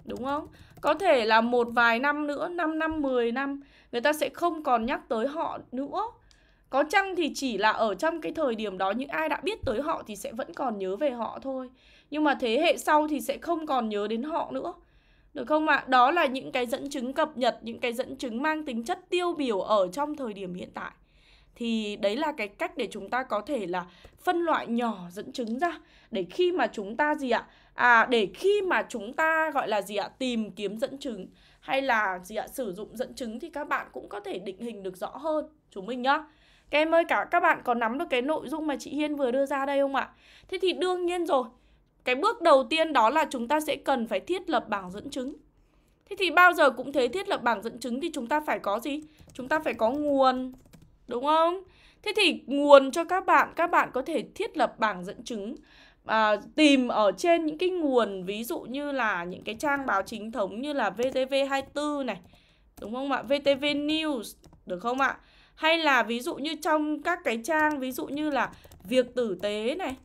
Đúng không? Có thể là một vài năm nữa, 5 năm, 10 năm Người ta sẽ không còn nhắc tới họ nữa Có chăng thì chỉ là ở trong cái thời điểm đó Những ai đã biết tới họ thì sẽ vẫn còn nhớ về họ thôi nhưng mà thế hệ sau thì sẽ không còn nhớ đến họ nữa. Được không ạ? À? Đó là những cái dẫn chứng cập nhật, Những cái dẫn chứng mang tính chất tiêu biểu ở trong thời điểm hiện tại. Thì đấy là cái cách để chúng ta có thể là phân loại nhỏ dẫn chứng ra. Để khi mà chúng ta gì ạ? À để khi mà chúng ta gọi là gì ạ? Tìm kiếm dẫn chứng hay là gì ạ? Sử dụng dẫn chứng thì các bạn cũng có thể định hình được rõ hơn. Chúng mình nhá. Các em ơi, cả, các bạn có nắm được cái nội dung mà chị Hiên vừa đưa ra đây không ạ? Thế thì đương nhiên rồi cái bước đầu tiên đó là chúng ta sẽ cần phải thiết lập bảng dẫn chứng. Thế thì bao giờ cũng thế thiết lập bảng dẫn chứng thì chúng ta phải có gì? Chúng ta phải có nguồn đúng không? Thế thì nguồn cho các bạn các bạn có thể thiết lập bảng dẫn chứng à, tìm ở trên những cái nguồn ví dụ như là những cái trang báo chính thống như là VTV24 này đúng không ạ? VTV News được không ạ? Hay là ví dụ như trong các cái trang ví dụ như là việc tử tế này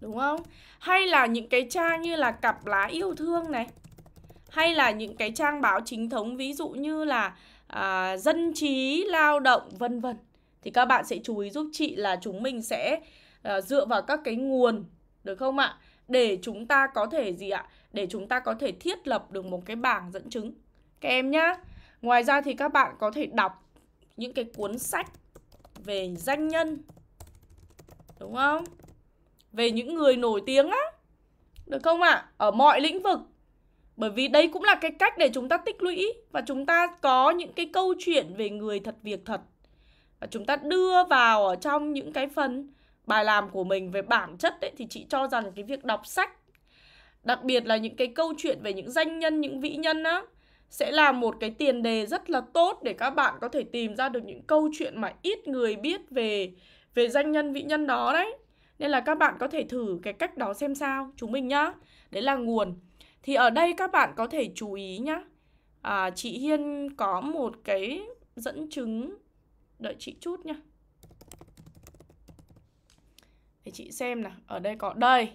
đúng không hay là những cái trang như là cặp lá yêu thương này hay là những cái trang báo chính thống ví dụ như là à, dân trí lao động vân vân thì các bạn sẽ chú ý giúp chị là chúng mình sẽ à, dựa vào các cái nguồn được không ạ? Để chúng ta có thể gì ạ? Để chúng ta có thể thiết lập được một cái bảng dẫn chứng. Các em nhá. Ngoài ra thì các bạn có thể đọc những cái cuốn sách về danh nhân. Đúng không? Về những người nổi tiếng á. Được không ạ? Ở mọi lĩnh vực. Bởi vì đây cũng là cái cách để chúng ta tích lũy và chúng ta có những cái câu chuyện về người thật việc thật. Và chúng ta đưa vào ở trong những cái phần bài làm của mình về bản chất ấy, thì chị cho rằng cái việc đọc sách đặc biệt là những cái câu chuyện về những danh nhân những vĩ nhân á sẽ là một cái tiền đề rất là tốt để các bạn có thể tìm ra được những câu chuyện mà ít người biết về về danh nhân vĩ nhân đó đấy nên là các bạn có thể thử cái cách đó xem sao chúng mình nhá. Đấy là nguồn. Thì ở đây các bạn có thể chú ý nhá. À, chị Hiên có một cái dẫn chứng. Đợi chị chút nhá. Để chị xem nào. Ở đây có đây.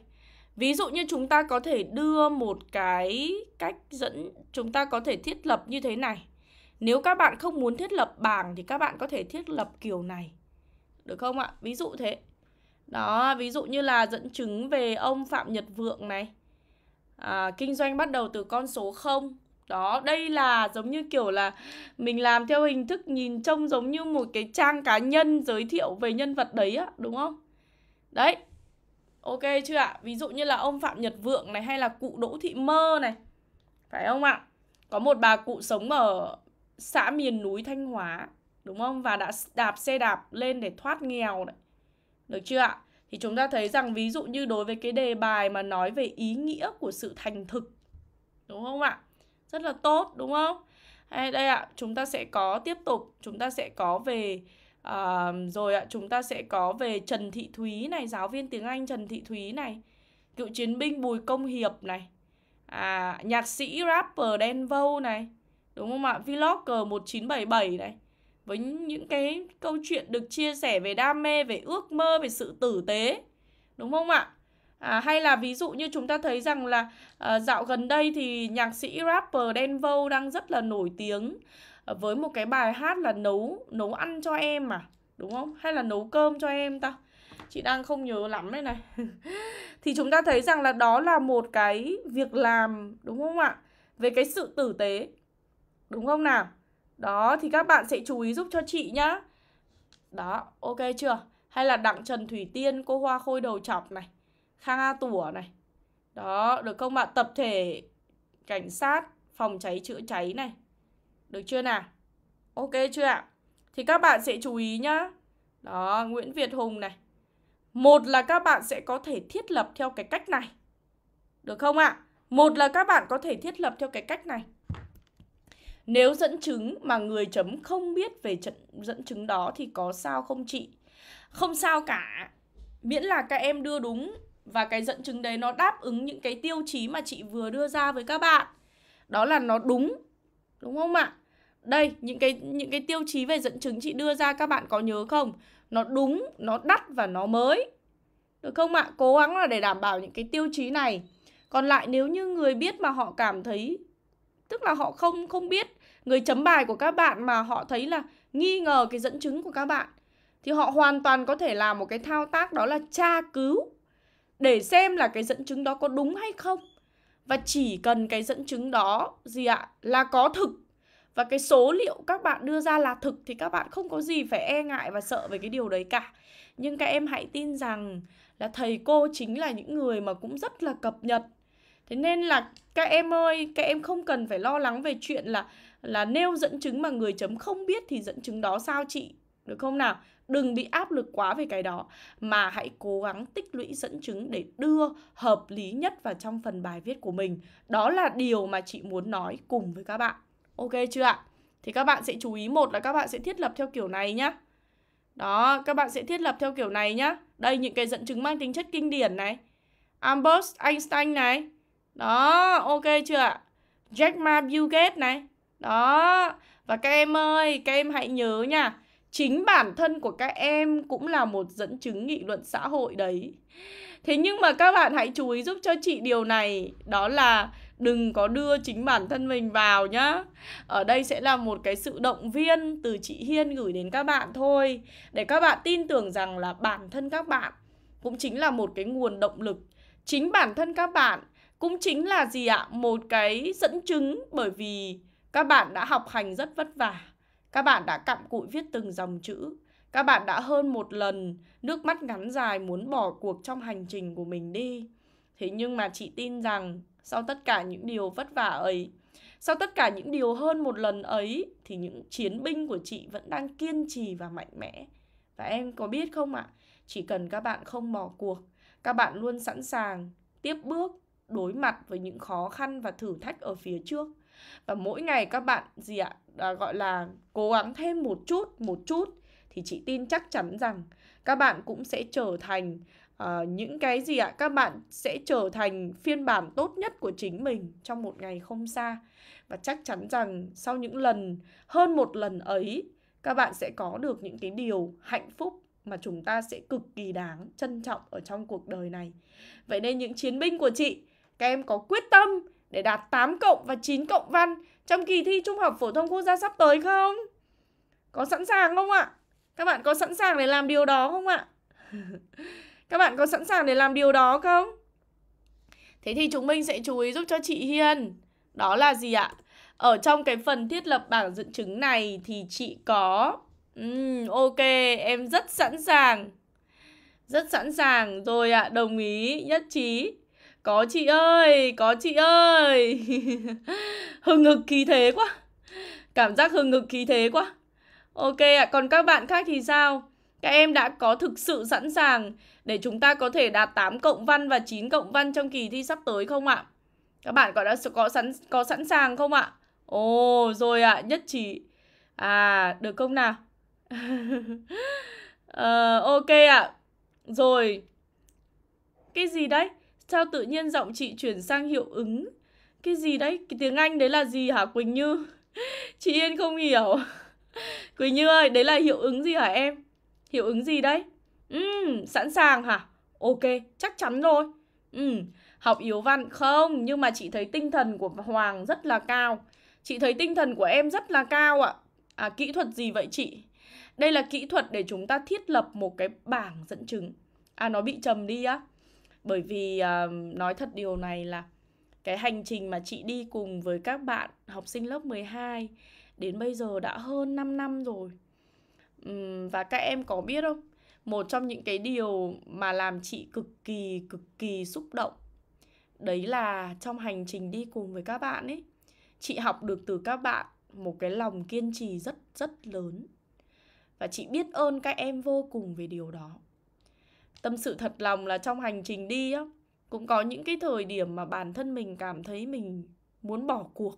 Ví dụ như chúng ta có thể đưa một cái cách dẫn Chúng ta có thể thiết lập như thế này. Nếu các bạn không muốn thiết lập bảng Thì các bạn có thể thiết lập kiểu này. Được không ạ? Ví dụ thế. Đó, ví dụ như là dẫn chứng về ông Phạm Nhật Vượng này à, Kinh doanh bắt đầu từ con số 0 đó, đây là giống như kiểu là mình làm theo hình thức nhìn trông giống như một cái trang cá nhân giới thiệu về nhân vật đấy á, đúng không? Đấy Ok chưa ạ? Ví dụ như là ông Phạm Nhật Vượng này hay là cụ Đỗ Thị Mơ này Phải không ạ? Có một bà cụ sống ở xã miền núi Thanh Hóa Đúng không? Và đã đạp xe đạp lên để thoát nghèo này được chưa ạ? Thì chúng ta thấy rằng ví dụ như đối với cái đề bài mà nói về ý nghĩa của sự thành thực Đúng không ạ? Rất là tốt đúng không? Hay đây ạ, chúng ta sẽ có tiếp tục Chúng ta sẽ có về à, rồi ạ chúng ta sẽ có về Trần Thị Thúy này giáo viên tiếng Anh Trần Thị Thúy này cựu chiến binh Bùi Công Hiệp này à, nhạc sĩ rapper Đen Vâu này đúng không ạ vlogger 1977 này với những cái câu chuyện được chia sẻ về đam mê về ước mơ về sự tử tế đúng không ạ À, hay là ví dụ như chúng ta thấy rằng là à, dạo gần đây thì nhạc sĩ rapper Denvo đang rất là nổi tiếng à, với một cái bài hát là nấu nấu ăn cho em mà đúng không hay là nấu cơm cho em ta chị đang không nhớ lắm đây này thì chúng ta thấy rằng là đó là một cái việc làm đúng không ạ về cái sự tử tế. Đúng không nào? Đó thì các bạn sẽ chú ý giúp cho chị nhá. Đó, ok chưa? Hay là Đặng Trần Thủy Tiên, cô Hoa Khôi đầu chọc này, Khang A Tủa này. Đó, được không bạn? Tập thể cảnh sát phòng cháy chữa cháy này. Được chưa nào? Ok chưa ạ? Thì các bạn sẽ chú ý nhá. Đó, Nguyễn Việt Hùng này. Một là các bạn sẽ có thể thiết lập theo cái cách này. Được không ạ? Một là các bạn có thể thiết lập theo cái cách này. Nếu dẫn chứng mà người chấm không biết về trận dẫn chứng đó thì có sao không chị? Không sao cả. Miễn là các em đưa đúng và cái dẫn chứng đấy nó đáp ứng những cái tiêu chí mà chị vừa đưa ra với các bạn. Đó là nó đúng. Đúng không ạ? Đây, những cái những cái tiêu chí về dẫn chứng chị đưa ra các bạn có nhớ không? Nó đúng, nó đắt và nó mới. Được không ạ? Cố gắng là để đảm bảo những cái tiêu chí này. Còn lại nếu như người biết mà họ cảm thấy tức là họ không không biết người chấm bài của các bạn mà họ thấy là nghi ngờ cái dẫn chứng của các bạn thì họ hoàn toàn có thể làm một cái thao tác đó là tra cứu để xem là cái dẫn chứng đó có đúng hay không. Và chỉ cần cái dẫn chứng đó gì ạ là có thực và cái số liệu các bạn đưa ra là thực thì các bạn không có gì phải e ngại và sợ về cái điều đấy cả. Nhưng các em hãy tin rằng là thầy cô chính là những người mà cũng rất là cập nhật. Thế nên là các em ơi, các em không cần phải lo lắng về chuyện là là nêu dẫn chứng mà người chấm không biết thì dẫn chứng đó sao chị? Được không nào? Đừng bị áp lực quá về cái đó Mà hãy cố gắng tích lũy dẫn chứng để đưa hợp lý nhất vào trong phần bài viết của mình Đó là điều mà chị muốn nói cùng với các bạn Ok chưa ạ? Thì các bạn sẽ chú ý một là các bạn sẽ thiết lập theo kiểu này nhá Đó, các bạn sẽ thiết lập theo kiểu này nhá Đây những cái dẫn chứng mang tính chất kinh điển này Albert Einstein này Đó, ok chưa ạ? Jack Ma Bill Gates này đó. Và các em ơi, các em hãy nhớ nha chính bản thân của các em cũng là một dẫn chứng nghị luận xã hội đấy. Thế nhưng mà các bạn hãy chú ý giúp cho chị điều này đó là đừng có đưa chính bản thân mình vào nhá. Ở đây sẽ là một cái sự động viên từ chị hiên gửi đến các bạn thôi để các bạn tin tưởng rằng là bản thân các bạn cũng chính là một cái nguồn động lực. Chính bản thân các bạn cũng chính là gì ạ? Một cái dẫn chứng bởi vì các bạn đã học hành rất vất vả các bạn đã cặm cụi viết từng dòng chữ. Các bạn đã hơn một lần nước mắt ngắn dài muốn bỏ cuộc trong hành trình của mình đi. Thế nhưng mà chị tin rằng sau tất cả những điều vất vả ấy, sau tất cả những điều hơn một lần ấy thì những chiến binh của chị vẫn đang kiên trì và mạnh mẽ. Và em có biết không ạ? Chỉ cần các bạn không bỏ cuộc, các bạn luôn sẵn sàng tiếp bước đối mặt với những khó khăn và thử thách ở phía trước và mỗi ngày các bạn gì ạ à, gọi là cố gắng thêm một chút một chút thì chị tin chắc chắn rằng các bạn cũng sẽ trở thành uh, những cái gì ạ các bạn sẽ trở thành phiên bản tốt nhất của chính mình trong một ngày không xa và chắc chắn rằng sau những lần hơn một lần ấy các bạn sẽ có được những cái điều hạnh phúc mà chúng ta sẽ cực kỳ đáng trân trọng ở trong cuộc đời này. Vậy nên những chiến binh của chị, các em có quyết tâm để đạt 8 cộng và 9 cộng văn trong kỳ thi Trung học phổ thông quốc gia sắp tới không? Có sẵn sàng không ạ? Các bạn có sẵn sàng để làm điều đó không ạ? Các bạn có sẵn sàng để làm điều đó không? Thế thì chúng mình sẽ chú ý giúp cho chị Hiên. Đó là gì ạ? Ở trong cái phần thiết lập bảng dẫn chứng này thì chị có uhm, Ok, em rất sẵn sàng Rất sẵn sàng Rồi ạ, đồng ý, nhất trí có chị ơi, có chị ơi Hừng ngực khí thế quá Cảm giác hừng ngực khí thế quá Ok ạ, à, còn các bạn khác thì sao? Các em đã có thực sự sẵn sàng để chúng ta có thể đạt 8 cộng văn và 9 cộng văn trong kỳ thi sắp tới không ạ? Các bạn có đã có sẵn có sẵn sàng không ạ? Ồ, rồi ạ, à, nhất trí. À, được không nào? ờ, ok ạ. À. Rồi. Cái gì đấy? Sao tự nhiên giọng chị chuyển sang hiệu ứng? Cái gì đấy? Cái tiếng Anh đấy là gì hả Quỳnh Như? Chị Yên không hiểu. Quỳnh Như ơi, đấy là hiệu ứng gì hả em? Hiệu ứng gì đấy? Ừm, sẵn sàng hả? Ok, chắc chắn rồi. Ừm, học yếu văn không, nhưng mà chị thấy tinh thần của Hoàng rất là cao. Chị thấy tinh thần của em rất là cao ạ. À, kỹ thuật gì vậy chị? Đây là kỹ thuật để chúng ta thiết lập một cái bảng dẫn chứng. À, nó bị trầm đi á bởi vì uh, nói thật điều này là cái hành trình mà chị đi cùng với các bạn học sinh lớp 12 đến bây giờ đã hơn 5 năm rồi. Uhm, và các em có biết không? Một trong những cái điều mà làm chị cực kỳ cực kỳ xúc động đấy là trong hành trình đi cùng với các bạn ấy, chị học được từ các bạn một cái lòng kiên trì rất rất lớn. Và chị biết ơn các em vô cùng về điều đó. Tâm sự thật lòng là trong hành trình đi á, cũng có những cái thời điểm mà bản thân mình cảm thấy mình muốn bỏ cuộc.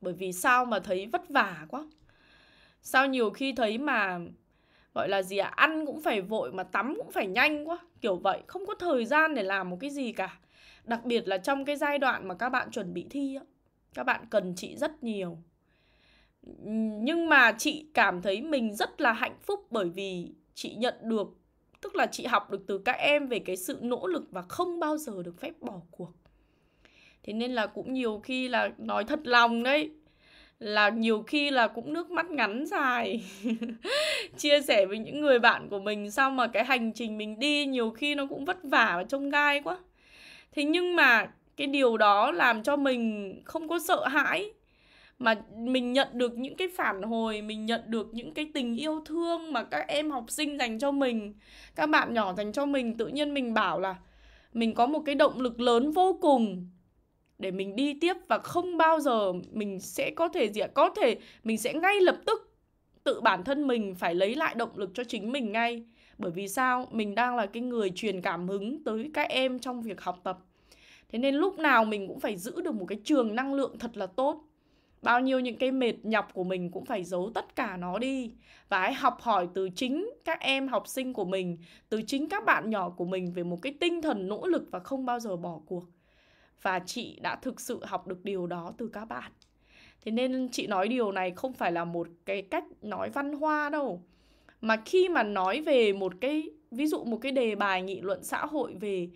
Bởi vì sao mà thấy vất vả quá? Sao nhiều khi thấy mà gọi là gì ạ à? ăn cũng phải vội mà tắm cũng phải nhanh quá kiểu vậy không có thời gian để làm một cái gì cả. Đặc biệt là trong cái giai đoạn mà các bạn chuẩn bị thi á các bạn cần chị rất nhiều. Nhưng mà chị cảm thấy mình rất là hạnh phúc bởi vì chị nhận được tức là chị học được từ các em về cái sự nỗ lực và không bao giờ được phép bỏ cuộc. Thế nên là cũng nhiều khi là, nói thật lòng đấy, là nhiều khi là cũng nước mắt ngắn dài. Chia sẻ với những người bạn của mình sao mà cái hành trình mình đi nhiều khi nó cũng vất vả và trông gai quá. Thế nhưng mà cái điều đó làm cho mình không có sợ hãi mà mình nhận được những cái phản hồi, mình nhận được những cái tình yêu thương mà các em học sinh dành cho mình, các bạn nhỏ dành cho mình, tự nhiên mình bảo là mình có một cái động lực lớn vô cùng để mình đi tiếp và không bao giờ mình sẽ có thể gì ạ? Có thể mình sẽ ngay lập tức tự bản thân mình phải lấy lại động lực cho chính mình ngay. Bởi vì sao? Mình đang là cái người truyền cảm hứng tới các em trong việc học tập. Thế nên lúc nào mình cũng phải giữ được một cái trường năng lượng thật là tốt bao nhiêu những cái mệt nhọc của mình cũng phải giấu tất cả nó đi. Và hãy học hỏi từ chính các em học sinh của mình, từ chính các bạn nhỏ của mình về một cái tinh thần nỗ lực và không bao giờ bỏ cuộc. Và chị đã thực sự học được điều đó từ các bạn. Thế nên chị nói điều này không phải là một cái cách nói văn hoa đâu, mà khi mà nói về một cái, ví dụ một cái đề bài nghị luận xã hội về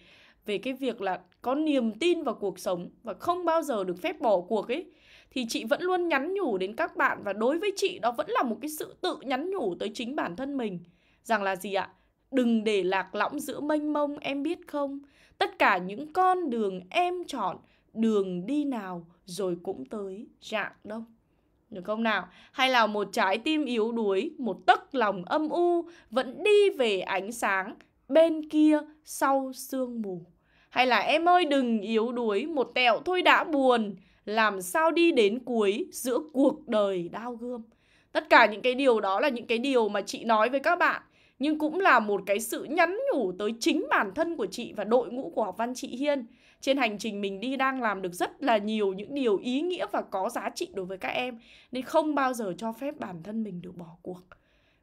về cái việc là có niềm tin vào cuộc sống và không bao giờ được phép bỏ cuộc ấy thì chị vẫn luôn nhắn nhủ đến các bạn và đối với chị đó vẫn là một cái sự tự nhắn nhủ tới chính bản thân mình. Rằng là gì ạ? Đừng để lạc lõng giữa mênh mông em biết không? Tất cả những con đường em chọn đường đi nào rồi cũng tới rạng đông được không nào? Hay là một trái tim yếu đuối, một tấc lòng âm u vẫn đi về ánh sáng bên kia sau sương mù. Hay là em ơi đừng yếu đuối, một tẹo thôi đã buồn, làm sao đi đến cuối giữa cuộc đời đau gươm. Tất cả những cái điều đó là những cái điều mà chị nói với các bạn, nhưng cũng là một cái sự nhắn nhủ tới chính bản thân của chị và đội ngũ của học văn chị Hiên. Trên hành trình mình đi đang làm được rất là nhiều những điều ý nghĩa và có giá trị đối với các em, nên không bao giờ cho phép bản thân mình được bỏ cuộc.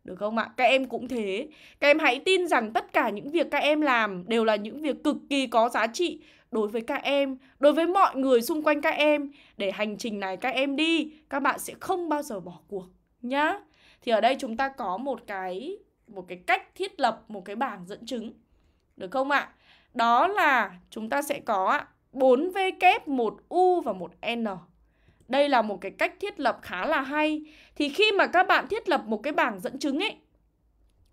Được không ạ? Các em cũng thế. Các em hãy tin rằng tất cả những việc các em làm đều là những việc cực kỳ có giá trị đối với các em, đối với mọi người xung quanh các em để hành trình này các em đi, các bạn sẽ không bao giờ bỏ cuộc nhá. Thì ở đây chúng ta có một cái một cái cách thiết lập một cái bảng dẫn chứng. Được không ạ? Đó là chúng ta sẽ có 4V kép, 1 U và một N. Đây là một cái cách thiết lập khá là hay. Thì khi mà các bạn thiết lập một cái bảng dẫn chứng ấy,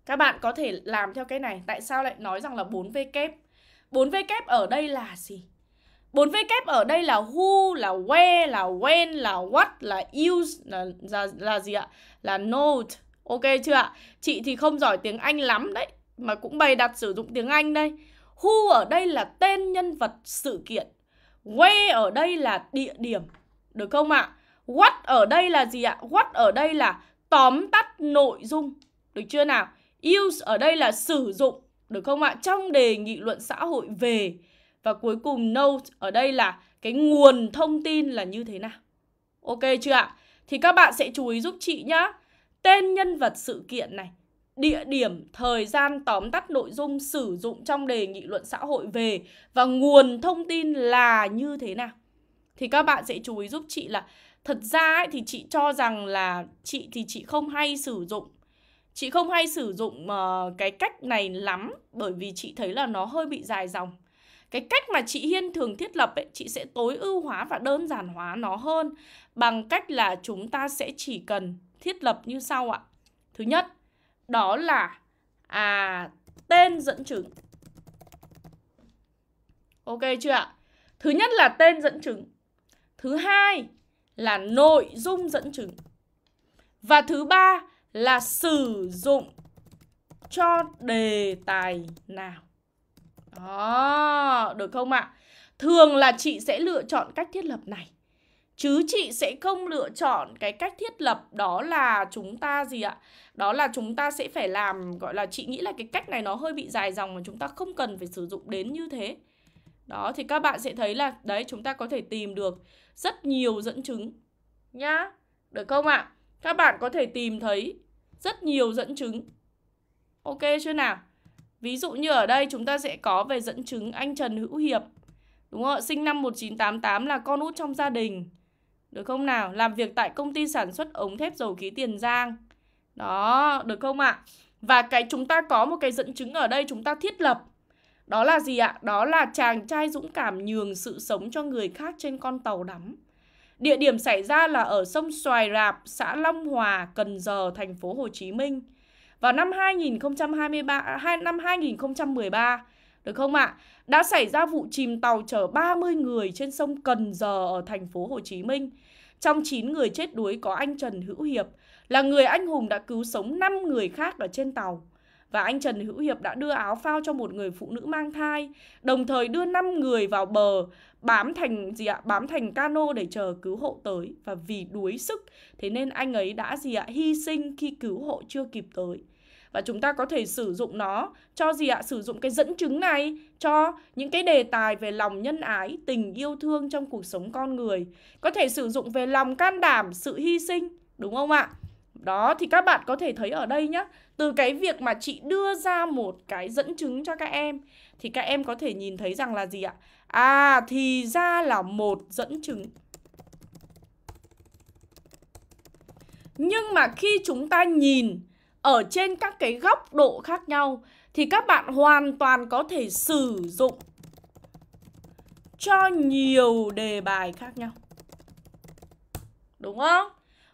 các bạn có thể làm theo cái này. Tại sao lại nói rằng là 4V kép? 4V kép ở đây là gì? 4V kép ở đây là who, là where, là when, là what, là use, là, là, là gì ạ? Là note, Ok chưa ạ? Chị thì không giỏi tiếng Anh lắm đấy Mà cũng bày đặt sử dụng tiếng Anh đây Who ở đây là tên nhân vật sự kiện Where ở đây là địa điểm Được không ạ? What ở đây là gì ạ? What ở đây là tóm tắt nội dung Được chưa nào? Use ở đây là sử dụng được không ạ? Trong đề nghị luận xã hội về Và cuối cùng note ở đây là cái nguồn thông tin là như thế nào Ok chưa ạ? Thì các bạn sẽ chú ý giúp chị nhá tên nhân vật sự kiện này, địa điểm, thời gian tóm tắt nội dung sử dụng trong đề nghị luận xã hội về và nguồn thông tin là như thế nào. Thì các bạn sẽ chú ý giúp chị là thật ra ấy, thì chị cho rằng là chị thì chị không hay sử dụng Chị không hay sử dụng uh, cái cách này lắm bởi vì chị thấy là nó hơi bị dài dòng. Cái cách mà chị Hiên thường thiết lập ấy, chị sẽ tối ưu hóa và đơn giản hóa nó hơn bằng cách là chúng ta sẽ chỉ cần thiết lập như sau ạ. Thứ nhất, đó là à tên dẫn chứng. Ok chưa ạ? Thứ nhất là tên dẫn chứng. Thứ hai là nội dung dẫn chứng. Và thứ ba là sử dụng cho đề tài nào. Đó, được không ạ? Thường là chị sẽ lựa chọn cách thiết lập này. Chứ chị sẽ không lựa chọn cái cách thiết lập đó là chúng ta gì ạ? Đó là chúng ta sẽ phải làm gọi là chị nghĩ là cái cách này nó hơi bị dài dòng mà chúng ta không cần phải sử dụng đến như thế. Đó thì các bạn sẽ thấy là đấy chúng ta có thể tìm được rất nhiều dẫn chứng nhá. Được không ạ? Các bạn có thể tìm thấy rất nhiều dẫn chứng. Ok chưa nào? Ví dụ như ở đây chúng ta sẽ có về dẫn chứng anh Trần Hữu Hiệp. Đúng không? Sinh năm 1988 là con út trong gia đình. Được không nào? Làm việc tại công ty sản xuất ống thép dầu khí Tiền Giang. Đó, được không ạ? Và cái chúng ta có một cái dẫn chứng ở đây chúng ta thiết lập. Đó là gì ạ? Đó là chàng trai dũng cảm nhường sự sống cho người khác trên con tàu đắm. Địa điểm xảy ra là ở sông Xoài Rạp, xã Long Hòa, Cần Giờ, thành phố Hồ Chí Minh. Vào năm 2023 hai năm 2013, được không ạ? Đã xảy ra vụ chìm tàu chở 30 người trên sông Cần Giờ ở thành phố Hồ Chí Minh. Trong 9 người chết đuối có anh Trần Hữu Hiệp, là người anh hùng đã cứu sống 5 người khác ở trên tàu. Và anh Trần Hữu Hiệp đã đưa áo phao cho một người phụ nữ mang thai, đồng thời đưa 5 người vào bờ, bám thành gì ạ? Bám thành cano để chờ cứu hộ tới và vì đuối sức thế nên anh ấy đã gì ạ? Hy sinh khi cứu hộ chưa kịp tới. Và chúng ta có thể sử dụng nó cho gì ạ? Sử dụng cái dẫn chứng này cho những cái đề tài về lòng nhân ái, tình yêu thương trong cuộc sống con người. Có thể sử dụng về lòng can đảm, sự hy sinh, đúng không ạ? Đó thì các bạn có thể thấy ở đây nhé. Từ cái việc mà chị đưa ra một cái dẫn chứng cho các em, Thì các em có thể nhìn thấy rằng là gì ạ? À thì ra là một dẫn chứng Nhưng mà khi chúng ta nhìn ở trên các cái góc độ khác nhau, thì các bạn hoàn toàn có thể sử dụng cho nhiều đề bài khác nhau. Đúng không?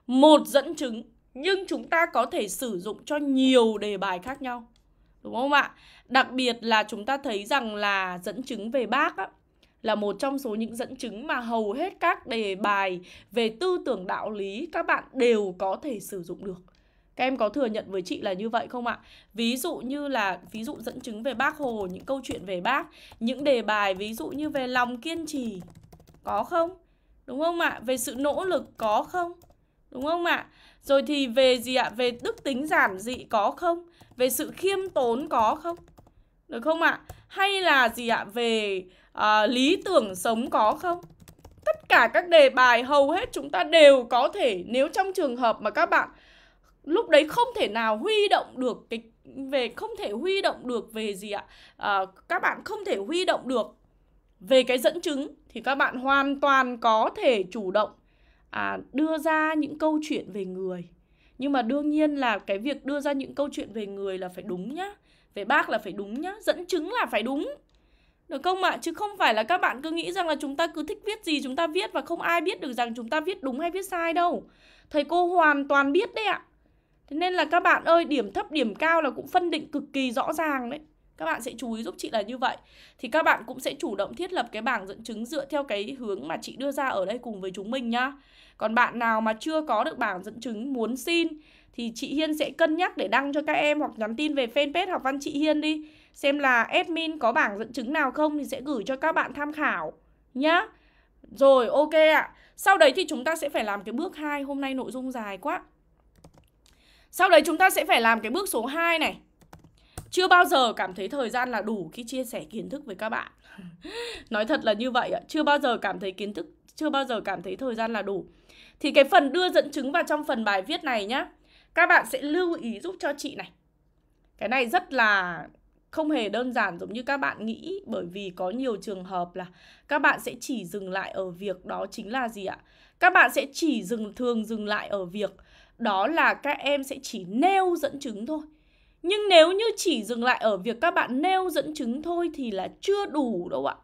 Một dẫn chứng nhưng chúng ta có thể sử dụng cho nhiều đề bài khác nhau. Đúng không ạ? Đặc biệt là chúng ta thấy rằng là dẫn chứng về bác á, là một trong số những dẫn chứng mà hầu hết các đề bài về tư tưởng đạo lý các bạn đều có thể sử dụng được. Các em có thừa nhận với chị là như vậy không ạ? Ví dụ như là ví dụ dẫn chứng về bác Hồ, những câu chuyện về bác, những đề bài ví dụ như về lòng kiên trì có không? Đúng không ạ? Về sự nỗ lực có không? Đúng không ạ? Rồi thì về gì ạ? Về đức tính giản dị có không? Về sự khiêm tốn có không? Được không ạ? Hay là gì ạ? Về uh, lý tưởng sống có không? Tất cả các đề bài hầu hết chúng ta đều có thể nếu trong trường hợp mà các bạn lúc đấy không thể nào huy động được cái về không thể huy động được về gì ạ à, các bạn không thể huy động được về cái dẫn chứng thì các bạn hoàn toàn có thể chủ động à, đưa ra những câu chuyện về người nhưng mà đương nhiên là cái việc đưa ra những câu chuyện về người là phải đúng nhá về bác là phải đúng nhá dẫn chứng là phải đúng được không ạ? À? Chứ không phải là các bạn cứ nghĩ rằng là chúng ta cứ thích viết gì chúng ta viết và không ai biết được rằng chúng ta viết đúng hay viết sai đâu. Thầy cô hoàn toàn biết đấy ạ. Thế nên là các bạn ơi, điểm thấp điểm cao là cũng phân định cực kỳ rõ ràng đấy. Các bạn sẽ chú ý giúp chị là như vậy. Thì các bạn cũng sẽ chủ động thiết lập cái bảng dẫn chứng dựa theo cái hướng mà chị đưa ra ở đây cùng với chúng mình nhá. Còn bạn nào mà chưa có được bảng dẫn chứng muốn xin thì chị Hiên sẽ cân nhắc để đăng cho các em hoặc nhắn tin về fanpage học văn chị Hiên đi. Xem là admin có bảng dẫn chứng nào không thì sẽ gửi cho các bạn tham khảo nhá. Rồi ok ạ. À. Sau đấy thì chúng ta sẽ phải làm cái bước 2, hôm nay nội dung dài quá. Sau đấy chúng ta sẽ phải làm cái bước số 2 này chưa bao giờ cảm thấy thời gian là đủ khi chia sẻ kiến thức với các bạn Nói thật là như vậy ạ Chưa bao giờ cảm thấy kiến thức, Chưa bao giờ cảm thấy thời gian là đủ Thì cái phần đưa dẫn chứng vào trong phần bài viết này nhá, Các bạn sẽ lưu ý giúp cho chị này Cái này rất là không hề đơn giản giống như các bạn nghĩ, bởi vì có nhiều trường hợp là các bạn sẽ chỉ dừng lại ở việc đó chính là gì ạ? Các bạn sẽ chỉ dừng, thường dừng lại ở việc đó là các em sẽ chỉ nêu dẫn chứng thôi. Nhưng nếu như chỉ dừng lại ở việc các bạn nêu dẫn chứng thôi thì là chưa đủ đâu ạ.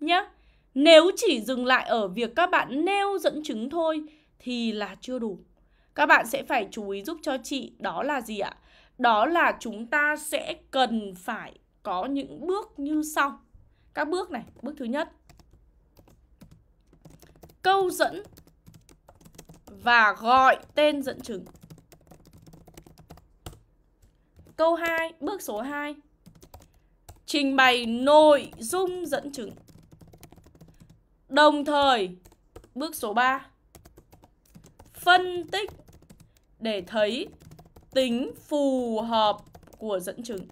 Nhá. Nếu chỉ dừng lại ở việc các bạn nêu dẫn chứng thôi thì là chưa đủ. Các bạn sẽ phải chú ý giúp cho chị đó là gì ạ? Đó là chúng ta sẽ cần phải có những bước như sau. Các bước này, bước thứ nhất. câu dẫn và gọi tên dẫn chứng. Câu 2, bước số 2. Trình bày nội dung dẫn chứng. Đồng thời, bước số 3. Phân tích để thấy tính phù hợp của dẫn chứng.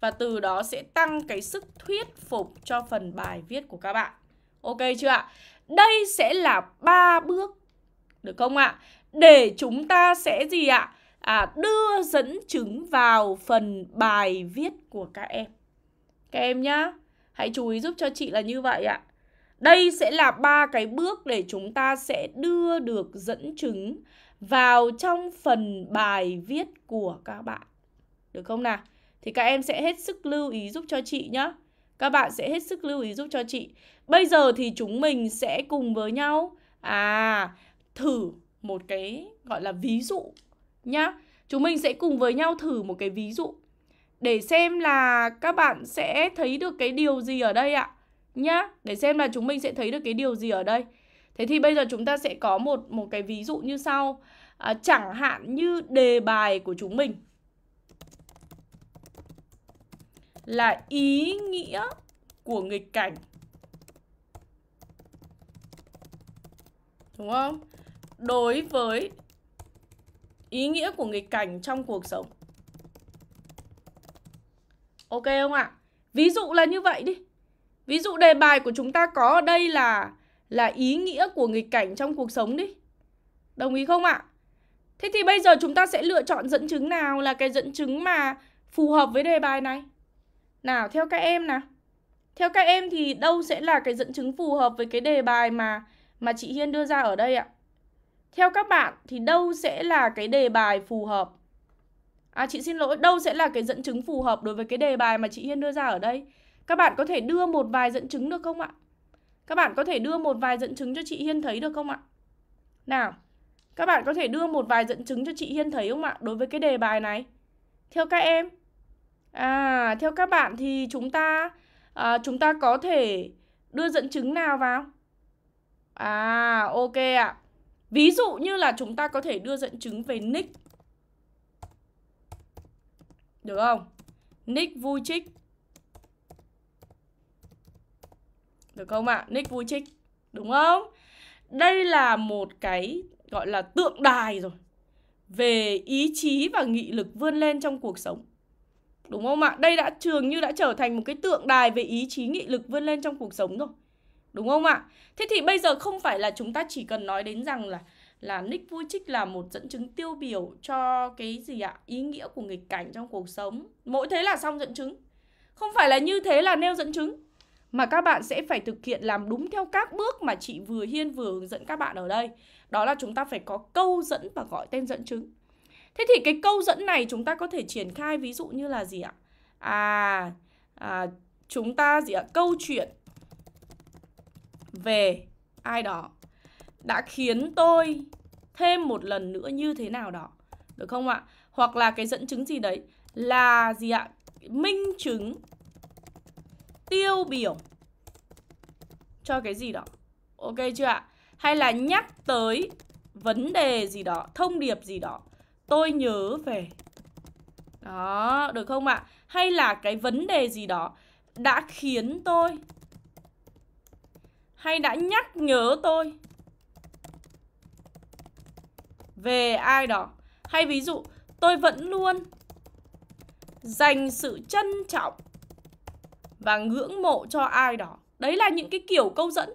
Và từ đó sẽ tăng cái sức thuyết phục cho phần bài viết của các bạn. Ok chưa ạ? Đây sẽ là ba bước được không ạ? Để chúng ta sẽ gì ạ? À, đưa dẫn chứng vào phần bài viết của các em. Các em nhá, hãy chú ý giúp cho chị là như vậy ạ. Đây sẽ là ba cái bước để chúng ta sẽ đưa được dẫn chứng vào trong phần bài viết của các bạn. Được không nào? Thì các em sẽ hết sức lưu ý giúp cho chị nhé. Các bạn sẽ hết sức lưu ý giúp cho chị. Bây giờ thì chúng mình sẽ cùng với nhau à thử một cái gọi là ví dụ nhá. Chúng mình sẽ cùng với nhau thử một cái ví dụ để xem là các bạn sẽ thấy được cái điều gì ở đây ạ. Nhá, để xem là chúng mình sẽ thấy được cái điều gì ở đây. Thế thì bây giờ chúng ta sẽ có một một cái ví dụ như sau. À, chẳng hạn như đề bài của chúng mình là ý nghĩa của nghịch cảnh. Đúng không? Đối với ý nghĩa của nghịch cảnh trong cuộc sống. Ok không ạ? Ví dụ là như vậy đi. Ví dụ đề bài của chúng ta có ở đây là là ý nghĩa của nghịch cảnh trong cuộc sống đi. Đồng ý không ạ? Thế thì bây giờ chúng ta sẽ lựa chọn dẫn chứng nào là cái dẫn chứng mà phù hợp với đề bài này? Nào, theo các em nào. Theo các em thì đâu sẽ là cái dẫn chứng phù hợp với cái đề bài mà mà chị Hiên đưa ra ở đây ạ? Theo các bạn thì đâu sẽ là cái đề bài phù hợp? À chị xin lỗi, đâu sẽ là cái dẫn chứng phù hợp đối với cái đề bài mà chị Hiên đưa ra ở đây? Các bạn có thể đưa một vài dẫn chứng được không ạ? Các bạn có thể đưa một vài dẫn chứng cho chị Hiên thấy được không ạ? Nào, các bạn có thể đưa một vài dẫn chứng cho chị Hiên thấy không ạ? Đối với cái đề bài này. Theo các em. À, theo các bạn thì chúng ta à, chúng ta có thể đưa dẫn chứng nào vào? À, ok ạ. Ví dụ như là chúng ta có thể đưa dẫn chứng về Nick. Được không? Nick vui trích. Được không ạ? Nick vui trích. Đúng không? Đây là một cái gọi là tượng đài rồi. Về ý chí và nghị lực vươn lên trong cuộc sống. Đúng không ạ? Đây đã, trường như đã trở thành một cái tượng đài về ý chí, nghị lực vươn lên trong cuộc sống rồi. Đúng không ạ? Thế thì bây giờ không phải là chúng ta chỉ cần nói đến rằng là là Nick Vujicic là một dẫn chứng tiêu biểu cho cái gì ạ? Ý nghĩa của nghịch cảnh trong cuộc sống. Mỗi thế là xong dẫn chứng. Không phải là như thế là nêu dẫn chứng. Mà các bạn sẽ phải thực hiện làm đúng theo các bước mà chị vừa Hiên vừa hướng dẫn các bạn ở đây. Đó là chúng ta phải có câu dẫn và gọi tên dẫn chứng. Thế thì cái câu dẫn này chúng ta có thể triển khai ví dụ như là gì ạ? À, à chúng ta gì ạ? Câu chuyện về ai đó đã khiến tôi thêm một lần nữa như thế nào đó. Được không ạ? Hoặc là cái dẫn chứng gì đấy là gì ạ? Minh chứng tiêu biểu cho cái gì đó. Ok chưa ạ? Hay là nhắc tới vấn đề gì đó, thông điệp gì đó. Tôi nhớ về. Đó, được không ạ? Hay là cái vấn đề gì đó đã khiến tôi hay đã nhắc nhớ tôi về ai đó. Hay ví dụ, tôi vẫn luôn dành sự trân trọng và ngưỡng mộ cho ai đó. Đấy là những cái kiểu câu dẫn.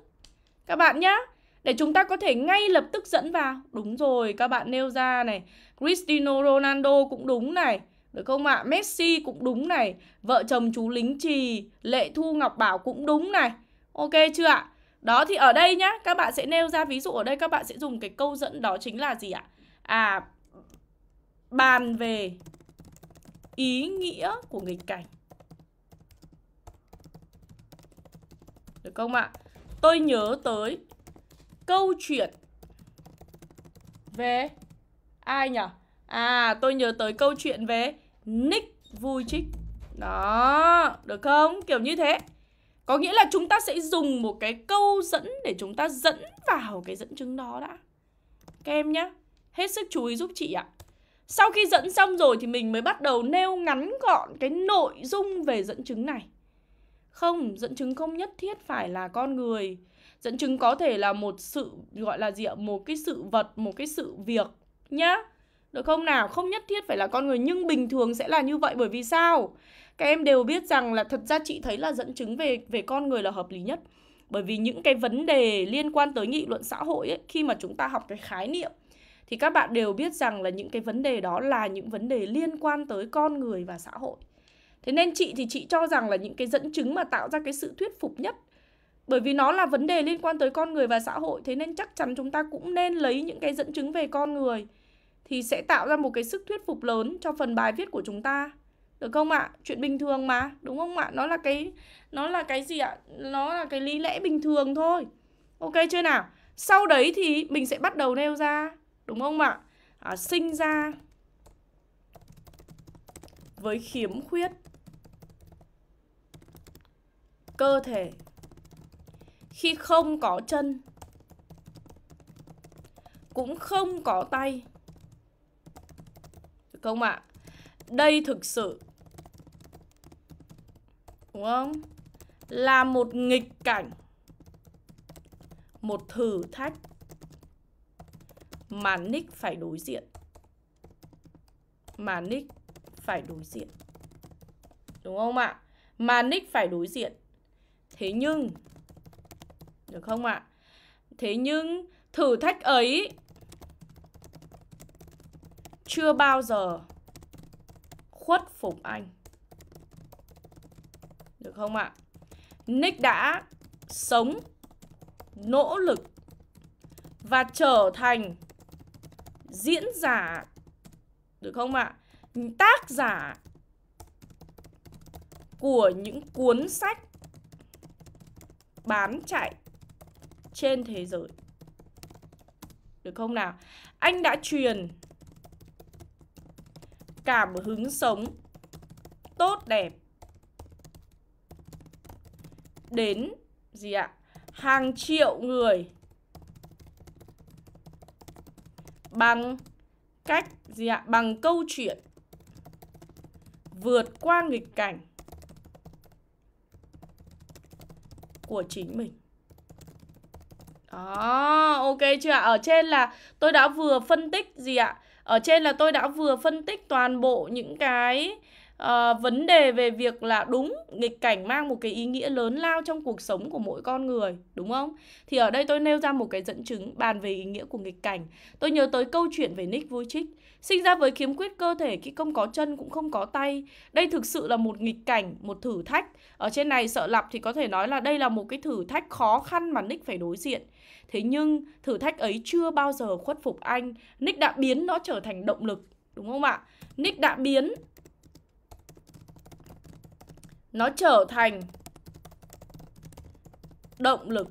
Các bạn nhá, để chúng ta có thể ngay lập tức dẫn vào. Đúng rồi, các bạn nêu ra này, Cristiano Ronaldo cũng đúng này. Được không ạ? Messi cũng đúng này. Vợ chồng chú lính trì, Lệ Thu Ngọc Bảo cũng đúng này. Ok chưa ạ? Đó thì ở đây nhá, các bạn sẽ nêu ra ví dụ ở đây các bạn sẽ dùng cái câu dẫn đó chính là gì ạ? À bàn về ý nghĩa của nghịch cảnh. Được không ạ? Tôi nhớ tới câu chuyện về ai nhỉ? À, tôi nhớ tới câu chuyện về Nick vujic. Đó, được không? Kiểu như thế. Có nghĩa là chúng ta sẽ dùng một cái câu dẫn để chúng ta dẫn vào cái dẫn chứng đó đã. Các em nhé, hết sức chú ý giúp chị ạ. Sau khi dẫn xong rồi thì mình mới bắt đầu nêu ngắn gọn cái nội dung về dẫn chứng này. Không, dẫn chứng không nhất thiết phải là con người. Dẫn chứng có thể là một sự gọi là gì ạ? Một cái sự vật, một cái sự việc nhá. Được không nào? Không nhất thiết phải là con người nhưng bình thường sẽ là như vậy bởi vì sao? Các em đều biết rằng là thật ra chị thấy là dẫn chứng về về con người là hợp lý nhất. Bởi vì những cái vấn đề liên quan tới nghị luận xã hội ấy, khi mà chúng ta học cái khái niệm thì các bạn đều biết rằng là những cái vấn đề đó là những vấn đề liên quan tới con người và xã hội. Thế nên chị thì chị cho rằng là những cái dẫn chứng mà tạo ra cái sự thuyết phục nhất bởi vì nó là vấn đề liên quan tới con người và xã hội Thế nên chắc chắn chúng ta cũng nên lấy những cái dẫn chứng về con người Thì sẽ tạo ra một cái sức thuyết phục lớn cho phần bài viết của chúng ta được không ạ? Chuyện bình thường mà, đúng không ạ? Nó là cái nó là cái gì ạ? Nó là cái lý lẽ bình thường thôi Ok chưa nào? Sau đấy thì mình sẽ bắt đầu nêu ra Đúng không ạ? À, sinh ra với khiếm khuyết cơ thể khi không có chân cũng không có tay được không ạ đây thực sự đúng không? Là một nghịch cảnh. Một thử thách mà Nick phải đối diện. Mà Nick phải đối diện. Đúng không ạ? Mà Nick phải đối diện. Thế nhưng, được không ạ? Thế nhưng, thử thách ấy chưa bao giờ khuất phục anh. Được không ạ? Nick đã sống, nỗ lực và trở thành diễn giả được không ạ? Tác giả của những cuốn sách bán chạy trên thế giới. Được không nào? Anh đã truyền cảm hứng sống tốt đẹp đến gì ạ? Hàng triệu người bằng cách gì ạ? Bằng câu chuyện vượt qua nghịch cảnh của chính mình. Đó, ok chưa ạ? Ở trên là tôi đã vừa phân tích gì ạ? Ở trên là tôi đã vừa phân tích toàn bộ những cái uh, vấn đề về việc là đúng nghịch cảnh mang một cái ý nghĩa lớn lao trong cuộc sống của mỗi con người, đúng không? Thì ở đây tôi nêu ra một cái dẫn chứng bàn về ý nghĩa của nghịch cảnh. Tôi nhớ tới câu chuyện về Nick Vujicic, sinh ra với khiếm khuyết cơ thể khi không có chân cũng không có tay. Đây thực sự là một nghịch cảnh, một thử thách. Ở trên này sợ lặp thì có thể nói là đây là một cái thử thách khó khăn mà Nick phải đối diện. Thế nhưng thử thách ấy chưa bao giờ khuất phục anh Nick đã biến nó trở thành động lực Đúng không ạ? Nick đã biến nó trở thành Động lực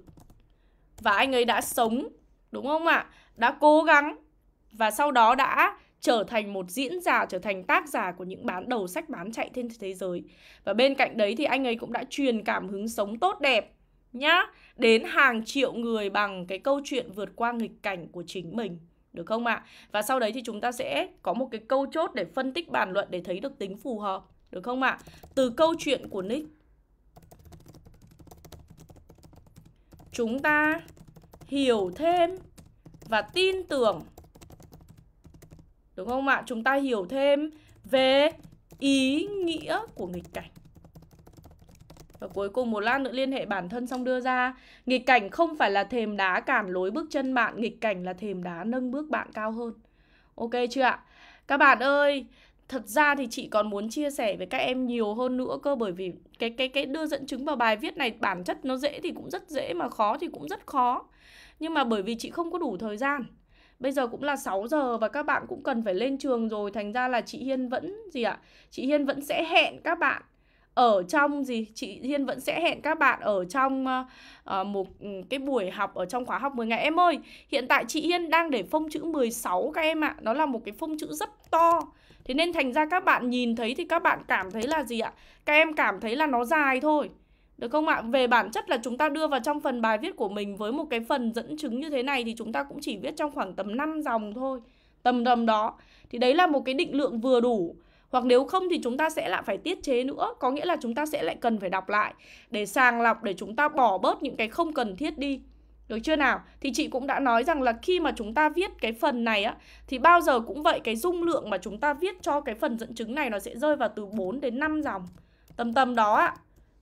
Và anh ấy đã sống Đúng không ạ? Đã cố gắng Và sau đó đã trở thành một diễn giả, trở thành tác giả của những bán đầu sách bán chạy trên thế giới. Và bên cạnh đấy thì anh ấy cũng đã truyền cảm hứng sống tốt đẹp nhá đến hàng triệu người bằng cái câu chuyện vượt qua nghịch cảnh của chính mình được không ạ? Và sau đấy thì chúng ta sẽ có một cái câu chốt để phân tích bàn luận để thấy được tính phù hợp được không ạ? Từ câu chuyện của Nick chúng ta hiểu thêm và tin tưởng Đúng không ạ? Chúng ta hiểu thêm về ý nghĩa của nghịch cảnh và cuối cùng một lát nữa liên hệ bản thân xong đưa ra Nghịch cảnh không phải là thềm đá cản lối bước chân bạn, Nghịch cảnh là thềm đá nâng bước bạn cao hơn Ok chưa ạ? Các bạn ơi Thật ra thì chị còn muốn chia sẻ với các em nhiều hơn nữa cơ Bởi vì cái cái cái đưa dẫn chứng vào bài viết này Bản chất nó dễ thì cũng rất dễ Mà khó thì cũng rất khó. Nhưng mà bởi vì chị không có đủ thời gian. Bây giờ cũng là 6 giờ và các bạn cũng cần phải lên trường rồi Thành ra là chị Hiên vẫn gì ạ? Chị Hiên vẫn sẽ hẹn các bạn ở trong gì? Chị Hiên vẫn sẽ hẹn các bạn ở trong uh, một ừ, cái buổi học ở trong khóa học 10 ngày. Em ơi hiện tại chị Hiên đang để phông chữ 16 các em ạ. Nó là một cái phông chữ rất to thế nên thành ra các bạn nhìn thấy thì các bạn cảm thấy là gì ạ các em cảm thấy là nó dài thôi Được không ạ? Về bản chất là chúng ta đưa vào trong phần bài viết của mình với một cái phần dẫn chứng như thế này thì chúng ta cũng chỉ viết trong khoảng tầm 5 dòng thôi. Tầm tầm đó. Thì đấy là một cái định lượng vừa đủ. Hoặc nếu không thì chúng ta sẽ lại phải tiết chế nữa Có nghĩa là chúng ta sẽ lại cần phải đọc lại Để sàng lọc để chúng ta bỏ bớt những cái không cần thiết đi được chưa nào? Thì chị cũng đã nói rằng là khi mà chúng ta viết cái phần này á, Thì bao giờ cũng vậy cái dung lượng mà chúng ta viết cho cái phần dẫn chứng này Nó sẽ rơi vào từ 4 đến 5 dòng Tầm tầm đó ạ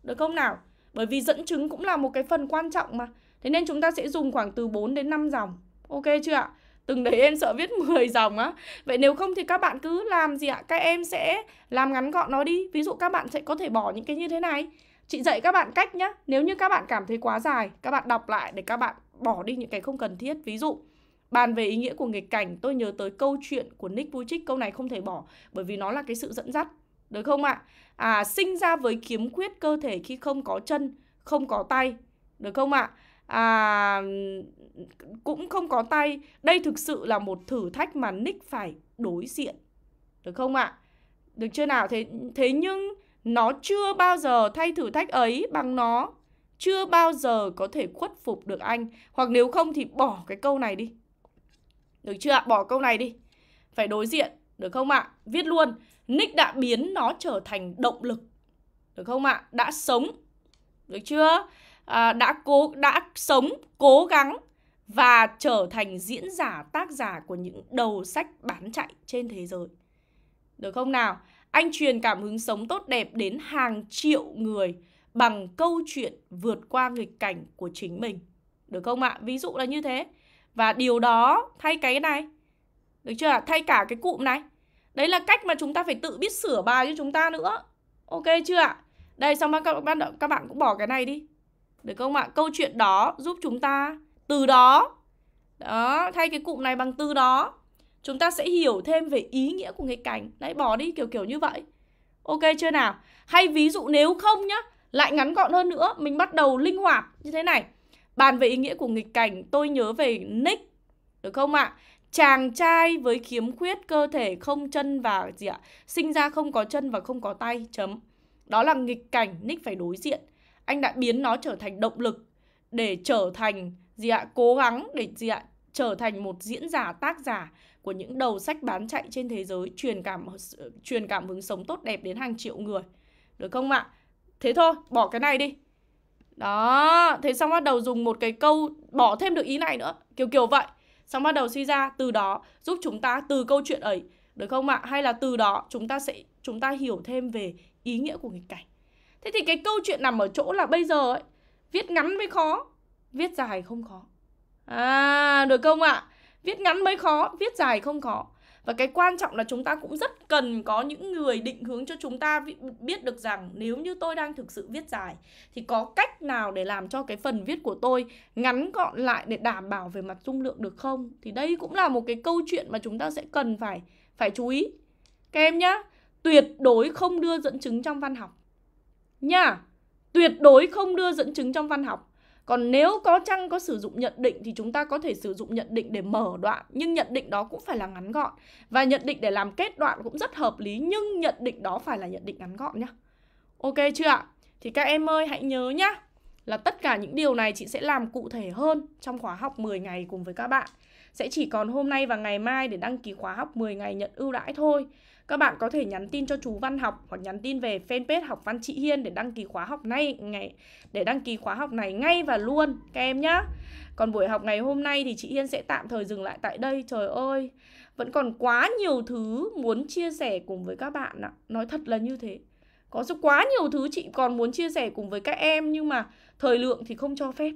Được không nào? Bởi vì dẫn chứng cũng là một cái phần quan trọng mà Thế nên chúng ta sẽ dùng khoảng từ 4 đến 5 dòng Ok chưa ạ? Từng đấy em sợ viết 10 dòng á Vậy nếu không thì các bạn cứ làm gì ạ? Các em sẽ làm ngắn gọn nó đi Ví dụ các bạn sẽ có thể bỏ những cái như thế này Chị dạy các bạn cách nhá Nếu như các bạn cảm thấy quá dài Các bạn đọc lại để các bạn bỏ đi những cái không cần thiết Ví dụ Bàn về ý nghĩa của nghịch cảnh Tôi nhớ tới câu chuyện của Nick Vujicic Câu này không thể bỏ Bởi vì nó là cái sự dẫn dắt Được không ạ? À, sinh ra với kiếm khuyết cơ thể khi không có chân Không có tay Được không ạ? À, cũng không có tay Đây thực sự là một thử thách mà Nick phải đối diện Được không ạ? Được chưa nào? Thế, thế nhưng nó chưa bao giờ thay thử thách ấy bằng nó Chưa bao giờ có thể khuất phục được anh Hoặc nếu không thì bỏ cái câu này đi Được chưa ạ? Bỏ câu này đi Phải đối diện Được không ạ? Viết luôn Nick đã biến nó trở thành động lực Được không ạ? Đã sống Được chưa? À, đã cố đã sống, cố gắng và trở thành diễn giả, tác giả của những đầu sách bán chạy trên thế giới. Được không nào? Anh truyền cảm hứng sống tốt đẹp đến hàng triệu người bằng câu chuyện vượt qua nghịch cảnh của chính mình. Được không ạ? Ví dụ là như thế. Và điều đó thay cái này. Được chưa? Thay cả cái cụm này. Đấy là cách mà chúng ta phải tự biết sửa bài cho chúng ta nữa. Ok chưa ạ? Đây xong các bạn các bạn cũng bỏ cái này đi. Được không ạ? Câu chuyện đó giúp chúng ta từ đó. Đó, thay cái cụm này bằng từ đó chúng ta sẽ hiểu thêm về ý nghĩa của nghịch cảnh. Đấy, bỏ đi, kiểu kiểu như vậy. Ok chưa nào? Hay ví dụ nếu không nhá, lại ngắn gọn hơn nữa, mình bắt đầu linh hoạt như thế này. Bàn về ý nghĩa của nghịch cảnh, tôi nhớ về nick, được không ạ? Chàng trai với khiếm khuyết, cơ thể không chân và gì ạ? Sinh ra không có chân và không có tay, chấm. Đó là nghịch cảnh, nick phải đối diện. Anh đã biến nó trở thành động lực để trở thành gì ạ? Cố gắng để gì ạ? Trở thành một diễn giả, tác giả của những đầu sách bán chạy trên thế giới truyền cảm truyền cảm hứng sống tốt đẹp đến hàng triệu người. Được không ạ? Thế thôi, bỏ cái này đi. Đó, thế xong bắt đầu dùng một cái câu bỏ thêm được ý này nữa, kiểu kiểu vậy. Xong bắt đầu suy ra từ đó giúp chúng ta từ câu chuyện ấy, được không ạ? Hay là từ đó chúng ta sẽ chúng ta hiểu thêm về ý nghĩa của nghịch cảnh. Thế thì cái câu chuyện nằm ở chỗ là bây giờ ấy, viết ngắn mới khó, viết dài không khó. À, được không ạ? Viết ngắn mới khó, viết dài không khó. Và cái quan trọng là chúng ta cũng rất cần có những người định hướng cho chúng ta biết được rằng nếu như tôi đang thực sự viết dài thì có cách nào để làm cho cái phần viết của tôi ngắn gọn lại để đảm bảo về mặt dung lượng được không? Thì đây cũng là một cái câu chuyện mà chúng ta sẽ cần phải phải chú ý. Các em nhá, tuyệt đối không đưa dẫn chứng trong văn học. Nha, tuyệt đối không đưa dẫn chứng trong văn học. Còn nếu có chăng có sử dụng nhận định thì chúng ta có thể sử dụng nhận định để mở đoạn, Nhưng nhận định đó cũng phải là ngắn gọn. Và nhận định để làm kết đoạn cũng rất hợp lý, Nhưng nhận định đó phải là nhận định ngắn gọn nhá. Ok chưa ạ? Thì các em ơi, hãy nhớ nhá, Là tất cả những điều này chị sẽ làm cụ thể hơn Trong khóa học 10 ngày cùng với các bạn. Sẽ chỉ còn hôm nay và ngày mai để đăng ký khóa học 10 ngày nhận ưu đãi thôi các bạn có thể nhắn tin cho chú Văn học hoặc nhắn tin về fanpage học văn chị Hiên để đăng ký khóa học này ngày để đăng ký khóa học này ngay và luôn các em nhá. Còn buổi học ngày hôm nay thì chị Hiên sẽ tạm thời dừng lại tại đây. Trời ơi, vẫn còn quá nhiều thứ muốn chia sẻ cùng với các bạn ạ. Nói thật là như thế. Có quá nhiều thứ chị còn muốn chia sẻ cùng với các em nhưng mà thời lượng thì không cho phép.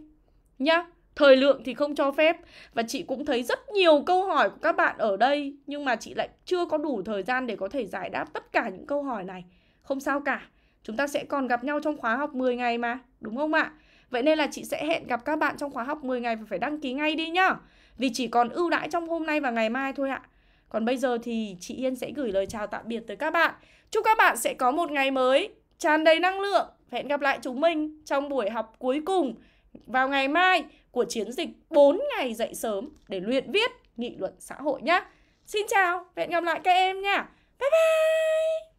Nhá. Thời lượng thì không cho phép. Và chị cũng thấy rất nhiều câu hỏi của các bạn ở đây, Nhưng mà chị lại chưa có đủ thời gian để có thể giải đáp tất cả những câu hỏi này. Không sao cả, Chúng ta sẽ còn gặp nhau trong khóa học 10 ngày mà, Đúng không ạ? Vậy nên là chị sẽ hẹn gặp các bạn trong khóa học 10 ngày và phải đăng ký ngay đi nhá. Vì chỉ còn ưu đãi trong hôm nay và ngày mai thôi ạ. Còn bây giờ thì chị Yên sẽ gửi lời chào tạm biệt tới các bạn. Chúc các bạn sẽ có một ngày mới, tràn đầy năng lượng. Hẹn gặp lại chúng mình trong buổi học cuối cùng vào ngày mai của chiến dịch 4 ngày dậy sớm để luyện viết nghị luận xã hội nhé. Xin chào, hẹn gặp lại các em nha. Bye bye!